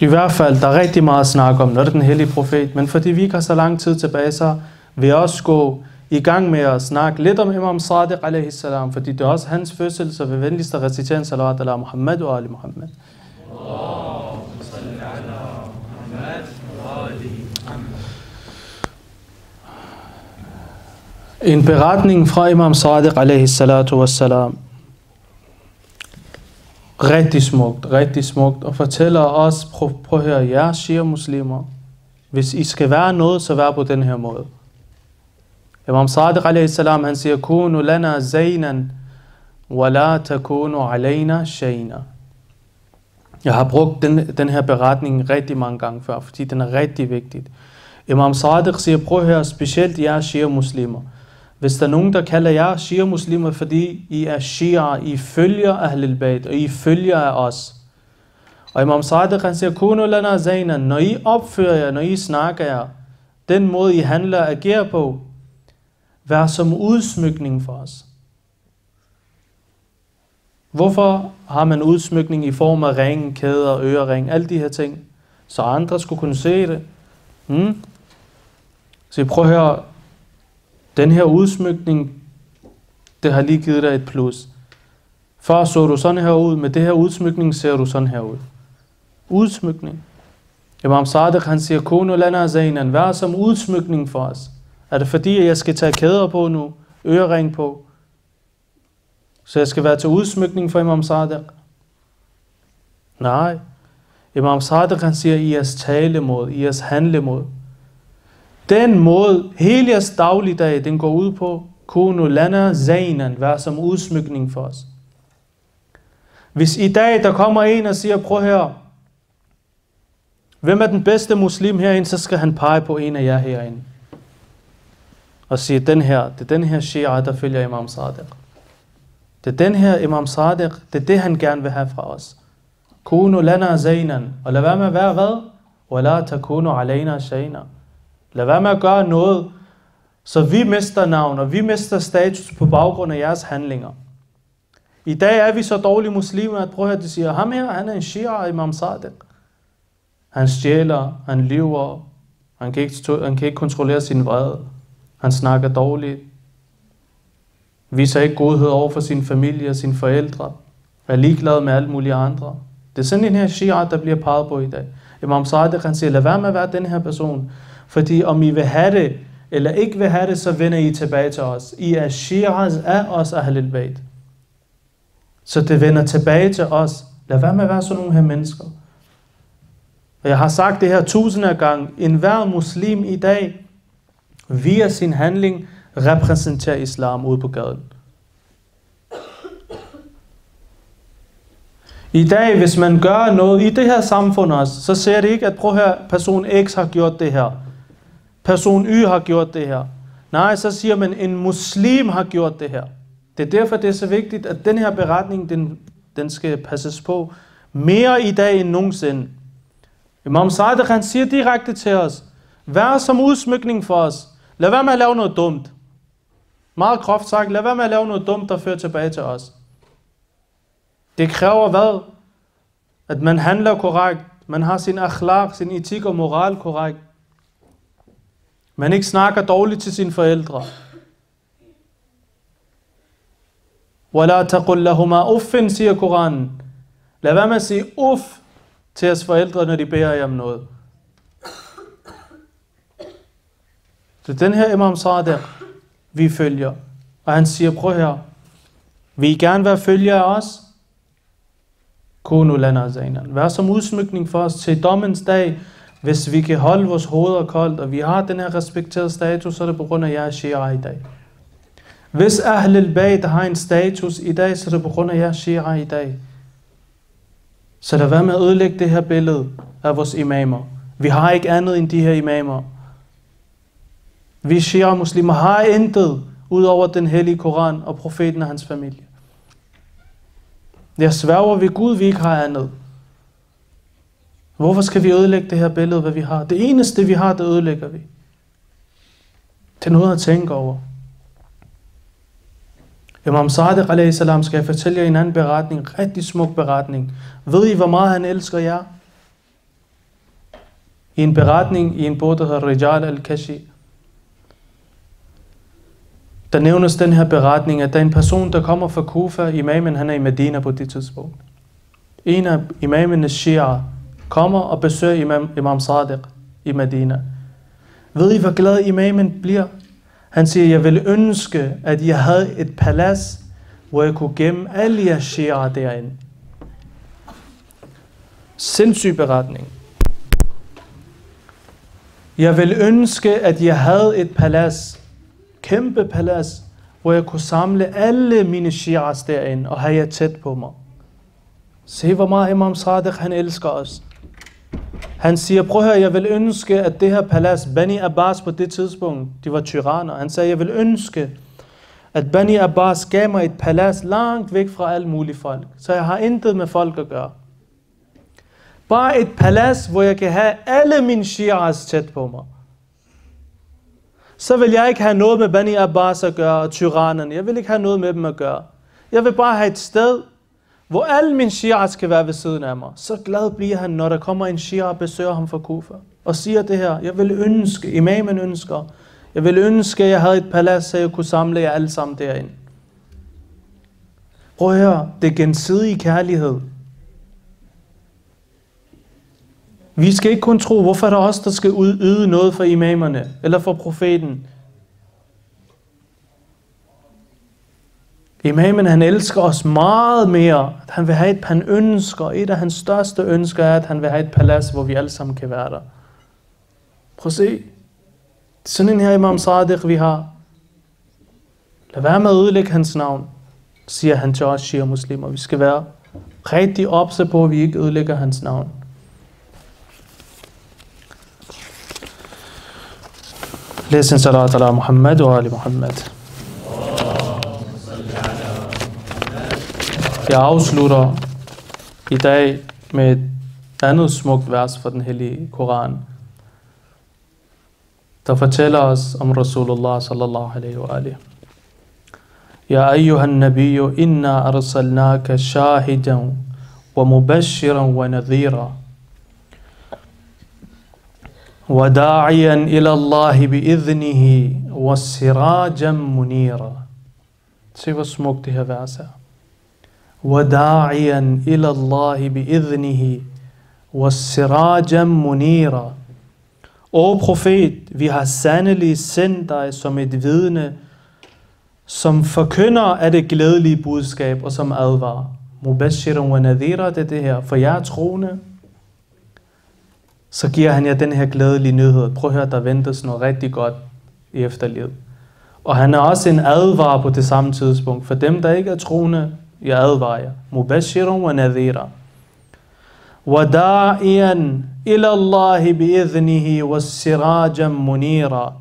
I hvert fald, der er rigtig meget at snakke om, når det er den hellige profet, men fordi vi ikke har så lang tid tilbage, så vil jeg også gå i gang med at snakke lidt om Imam Sadiq alaihi salam, fordi det er også hans fødsel, så vi venligst recitere salat ala Muhammad og ali Muhammad. En beretning fra Imam Sadiq alaihi salatu wassalam. Rigtig smukt, rigtig smukt, og fortæller os, prøv, prøv at høre, jer shia muslimer, hvis I skal være noget, så vær på den her måde. Imam Sadiq alaihi salam, han siger, Kunu lana zaynan, wa la takunu alayna shayna. Jeg har brugt den, den her beretning rigtig mange gange før, fordi den er rigtig vigtig. Imam Sadiq siger, prøv at høre, specielt jer shia muslimer. Hvis der er nogen, der kalder jer shia-muslimer, fordi I er shia, I følger Ahlul Bayt, og I følger af os. Og Imam Sadiq han siger, Kuno lana zayna, når I opfører jer, når I snakker jer, den måde I handler og agerer på, vær som udsmykning for os. Hvorfor har man udsmykning i form af ring, kæder, ørering, alle de her ting? Så andre skulle kunne se det. Hmm? Så prøv at høre, den her udsmykning, det har lige givet dig et plus. Før så du sådan her ud, med det her udsmykning ser du sådan her ud. Udsmykning. Imam Sadiq han siger, Kuno lana zainan, vær som udsmykning for os. Er det fordi, at jeg skal tage kæder på nu, ørering på, så jeg skal være til udsmykning for Imam Sadiq? Nej. Imam Sadiq han siger, i jeres talemåde, i jeres handlemåde. Den måde, hele jeres dagligdag, den går ud på, kunu lana zainan, vær som udsmykning for os. Hvis i dag der kommer en og siger, prøv her, hvem er den bedste muslim herinde, så skal han pege på en af jer herinde. Og sige, den her, det er den her shia, der følger Imam Sadiq. Det er den her Imam Sadiq, det er det, han gerne vil have fra os. Kunu lana zainan. Og lad være med at være hvad? Wala takunu alayna shayna. Lad være med at gøre noget, så vi mister navn, og vi mister status på baggrund af jeres handlinger. I dag er vi så dårlige muslimer, at prøv at de siger, ham her, han er en shia imam Sadiq. Han stjæler, han lyver, han kan, ikke, han kan ikke kontrollere sin vrede, han snakker dårligt, viser ikke godhed over for sin familie og sine forældre, er ligeglad med alle mulige andre. Det er sådan en her shia, der bliver peget på i dag. Imam Sadiq, han siger, lad være med at være den her person, fordi om I vil have det, eller ikke vil have det, så vender I tilbage til os. I er shiraz af os Ahlul Bayt. Så det vender tilbage til os. Lad være med at være sådan nogle her mennesker. Og jeg har sagt det her tusinder af gange. En hver muslim i dag, via sin handling, repræsenterer islam ude på gaden. I dag, hvis man gør noget i det her samfund også, så ser det ikke, at prøv her, person X har gjort det her person Y har gjort det her. Nej, så siger man, en muslim har gjort det her. Det er derfor, det er så vigtigt, at den her beretning, den, den skal passes på mere i dag end nogensinde. Imam Sadiq, han siger direkte til os, vær som udsmykning for os. Lad være med at lave noget dumt. Meget groft sagt, lad være med at lave noget dumt, der fører tilbage til os. Det kræver hvad? At man handler korrekt. Man har sin akhlaq, sin etik og moral korrekt. Man ikke snakker dårligt til sine forældre. وَلَا تَقُلْ لَهُمَا أُفٍ, siger Koranen. Lad være med at sige uff til jeres forældre, når de beder jer om noget. Så den her Imam Sadiq, vi følger. Og han siger, prøv her, vil I gerne være følger af os? Kunu lana Vær som udsmykning for os til dommens dag, hvis vi kan holde vores hoveder koldt, og vi har den her respekterede status, så er det på grund af jeres shia i dag. Hvis Ahlul Bayt har en status i dag, så er det på grund af jeres shia i dag. Så lad være med at ødelægge det her billede af vores imamer. Vi har ikke andet end de her imamer. Vi shia muslimer har intet ud over den hellige Koran og profeten og hans familie. Jeg sværger ved Gud, vi ikke har andet. Hvorfor skal vi ødelægge det her billede, hvad vi har? Det eneste, vi har, det ødelægger vi. Det er noget at tænke over. Imam Sadiq salam skal jeg fortælle jer en anden beretning, en rigtig smuk beretning. Ved I, hvor meget han elsker jer? I en beretning i en bog, der hedder Rijal al-Kashi, der nævnes den her beretning, at der er en person, der kommer fra Kufa, imamen han er i Medina på det tidspunkt. En af imamenes shia kommer og besøger imam, imam Sadiq i Medina. Ved I, hvor glad imamen bliver? Han siger, jeg ville ønske, at jeg havde et palads, hvor jeg kunne gemme alle jeres shia derinde. Sindssyg beretning. Jeg ville ønske, at jeg havde et palads, kæmpe palads, hvor jeg kunne samle alle mine shias derinde og have jer tæt på mig. Se, hvor meget Imam Sadiq, han elsker os. Han siger, prøv at høre, jeg vil ønske, at det her palads, Bani Abbas på det tidspunkt, de var tyranner. Han sagde, jeg vil ønske, at Bani Abbas gav mig et palads langt væk fra alle mulige folk. Så jeg har intet med folk at gøre. Bare et palads, hvor jeg kan have alle mine shias tæt på mig så vil jeg ikke have noget med Bani Abbas at gøre og tyrannerne. Jeg vil ikke have noget med dem at gøre. Jeg vil bare have et sted, hvor alle mine shia skal være ved siden af mig. Så glad bliver han, når der kommer en shia og besøger ham fra Kufa. Og siger det her, jeg vil ønske, imamen ønsker, jeg vil ønske, at jeg havde et palads, så jeg kunne samle jer alle sammen derind. Prøv at høre, det er gensidig kærlighed. Vi skal ikke kun tro, hvorfor er der os, der skal yde noget for imamerne, eller for profeten. Imamen, han elsker os meget mere. At han vil have et, han ønsker, et af hans største ønsker er, at han vil have et palads, hvor vi alle sammen kan være der. Prøv at se. Sådan en her Imam Sadiq, vi har. Lad være med at ødelægge hans navn, siger han til os shia muslimer. Vi skal være rigtig opse på, at vi ikke ødelægger hans navn. Læs en salat ala Muhammad og ali Muhammad. Jeg afslutter i dag med et andet smukt vers fra den hellige Koran, der fortæller os om Rasulullah sallallahu alaihi wa alihi. يا أيها النبي إنا أرسلناك شاهدا ومبشرا ونذيرا وداعيا إلى الله بإذنه وسراجا منيرا Se hvor smukt det er. وداعيا إلى الله بإذنه وسراجا منيرا O profet, vi har sandelig sendt dig som et vidne, som forkynder af det glædelige budskab og som advarer. Mubashiran wa nadhira, det er det her. For jer troende, så giver han jer den her glædelige nyhed. Prøv at høre, der ventes noget rigtig godt i efterlivet. Og han er også en advar på det samme tidspunkt. For dem, der ikke er troende, jeg advarer jer. Mubashirun wa nadhira. وداعيا إلى الله بإذنه والسراجا منيرا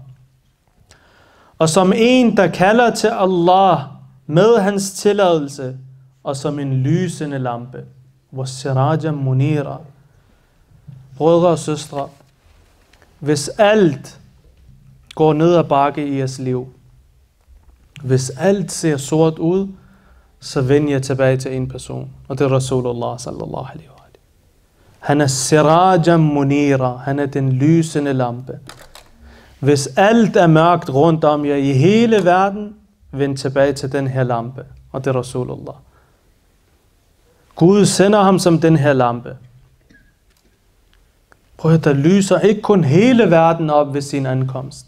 Og som en, der kalder til Allah med hans tilladelse, og som en lysende lampe. وَالسِّرَاجًا munira. Brødre og søstre, hvis alt går ned ad bakke i jeres liv, hvis alt ser sort ud, så vend jer tilbage til en person, og det er Rasulullah sallallahu alaihi wa Han er sirajam munira, han er den lysende lampe. Hvis alt er mørkt rundt om jer i hele verden, vend tilbage til den her lampe, og det er Rasulullah. Gud sender ham som den her lampe. Prøv at der lyser ikke kun hele verden op ved sin ankomst.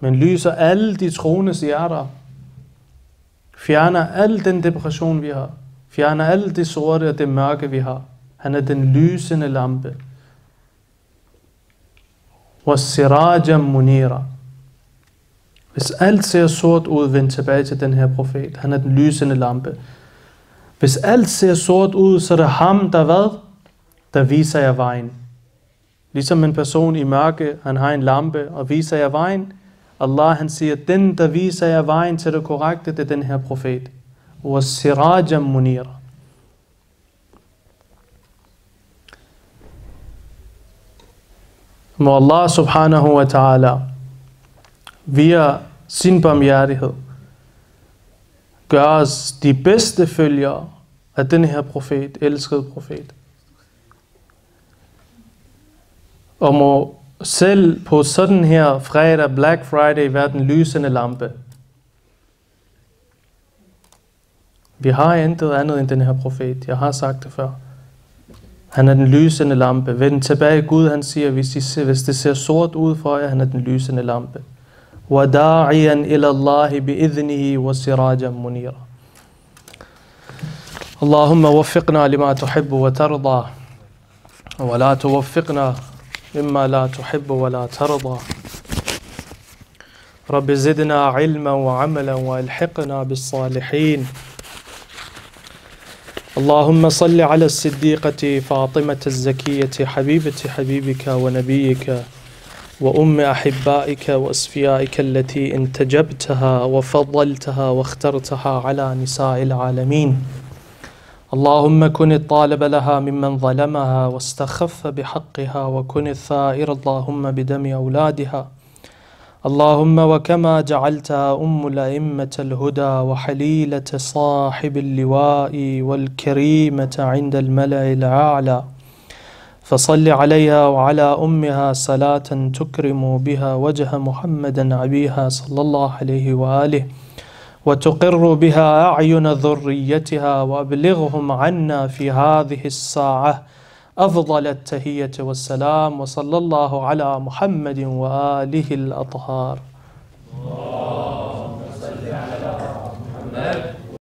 men lyser alle de troendes hjerter. Fjerner al den depression, vi har. Fjerner alt det sorte og det mørke, vi har. Han er den lysende lampe. وَالسِّرَاجًا munira. Hvis alt ser sort ud, vend tilbage til den her profet. Han er den lysende lampe. Hvis alt ser sort ud, så er det ham, der hvad? Der viser jer vejen. Ligesom en person i mørke, han har en lampe og viser jer vejen. Allah han siger, den der viser jer vejen til det korrekte, det er den her profet. وَالسِّرَاجًا munira. Må Allah subhanahu wa ta'ala via sin barmhjertighed gør os de bedste følgere af den her profet, elskede profet. Og må selv på sådan her fredag, Black Friday, være den lysende lampe. Vi har intet andet end den her profet. Jeg har sagt det før. Han er den lysende lampe. Vend tilbage. Gud han siger, hvis, de ser, hvis det ser sort ud for jer, han er den lysende lampe. وَدَاعِيًا إِلَى اللَّهِ بِإِذْنِهِ وَسِرَاجًا مُنِيرًا اللهم وفقنا لما تحب وترضى ولا توفقنا مما لا تحب ولا ترضى. رب زدنا علما وعملا وألحقنا بالصالحين. اللهم صل على الصديقة فاطمة الزكية حبيبة حبيبك ونبيك وأم أحبائك وأصفيائك التي انتجبتها وفضلتها واخترتها على نساء العالمين. اللهم كن الطالب لها ممن ظلمها واستخف بحقها وكن الثائر اللهم بدم أولادها. اللهم وكما جعلتها أم الأئمة الهدى وحليلة صاحب اللواء والكريمة عند الملأ الأعلى. فصل عليها وعلى أمها صلاة تكرم بها وجه محمد عبيها صلى الله عليه وآله. وتقر بها أعين ذريتها وأبلغهم عنا في هذه الساعة. أفضل التهية والسلام وصلى الله على محمد وآله الأطهار.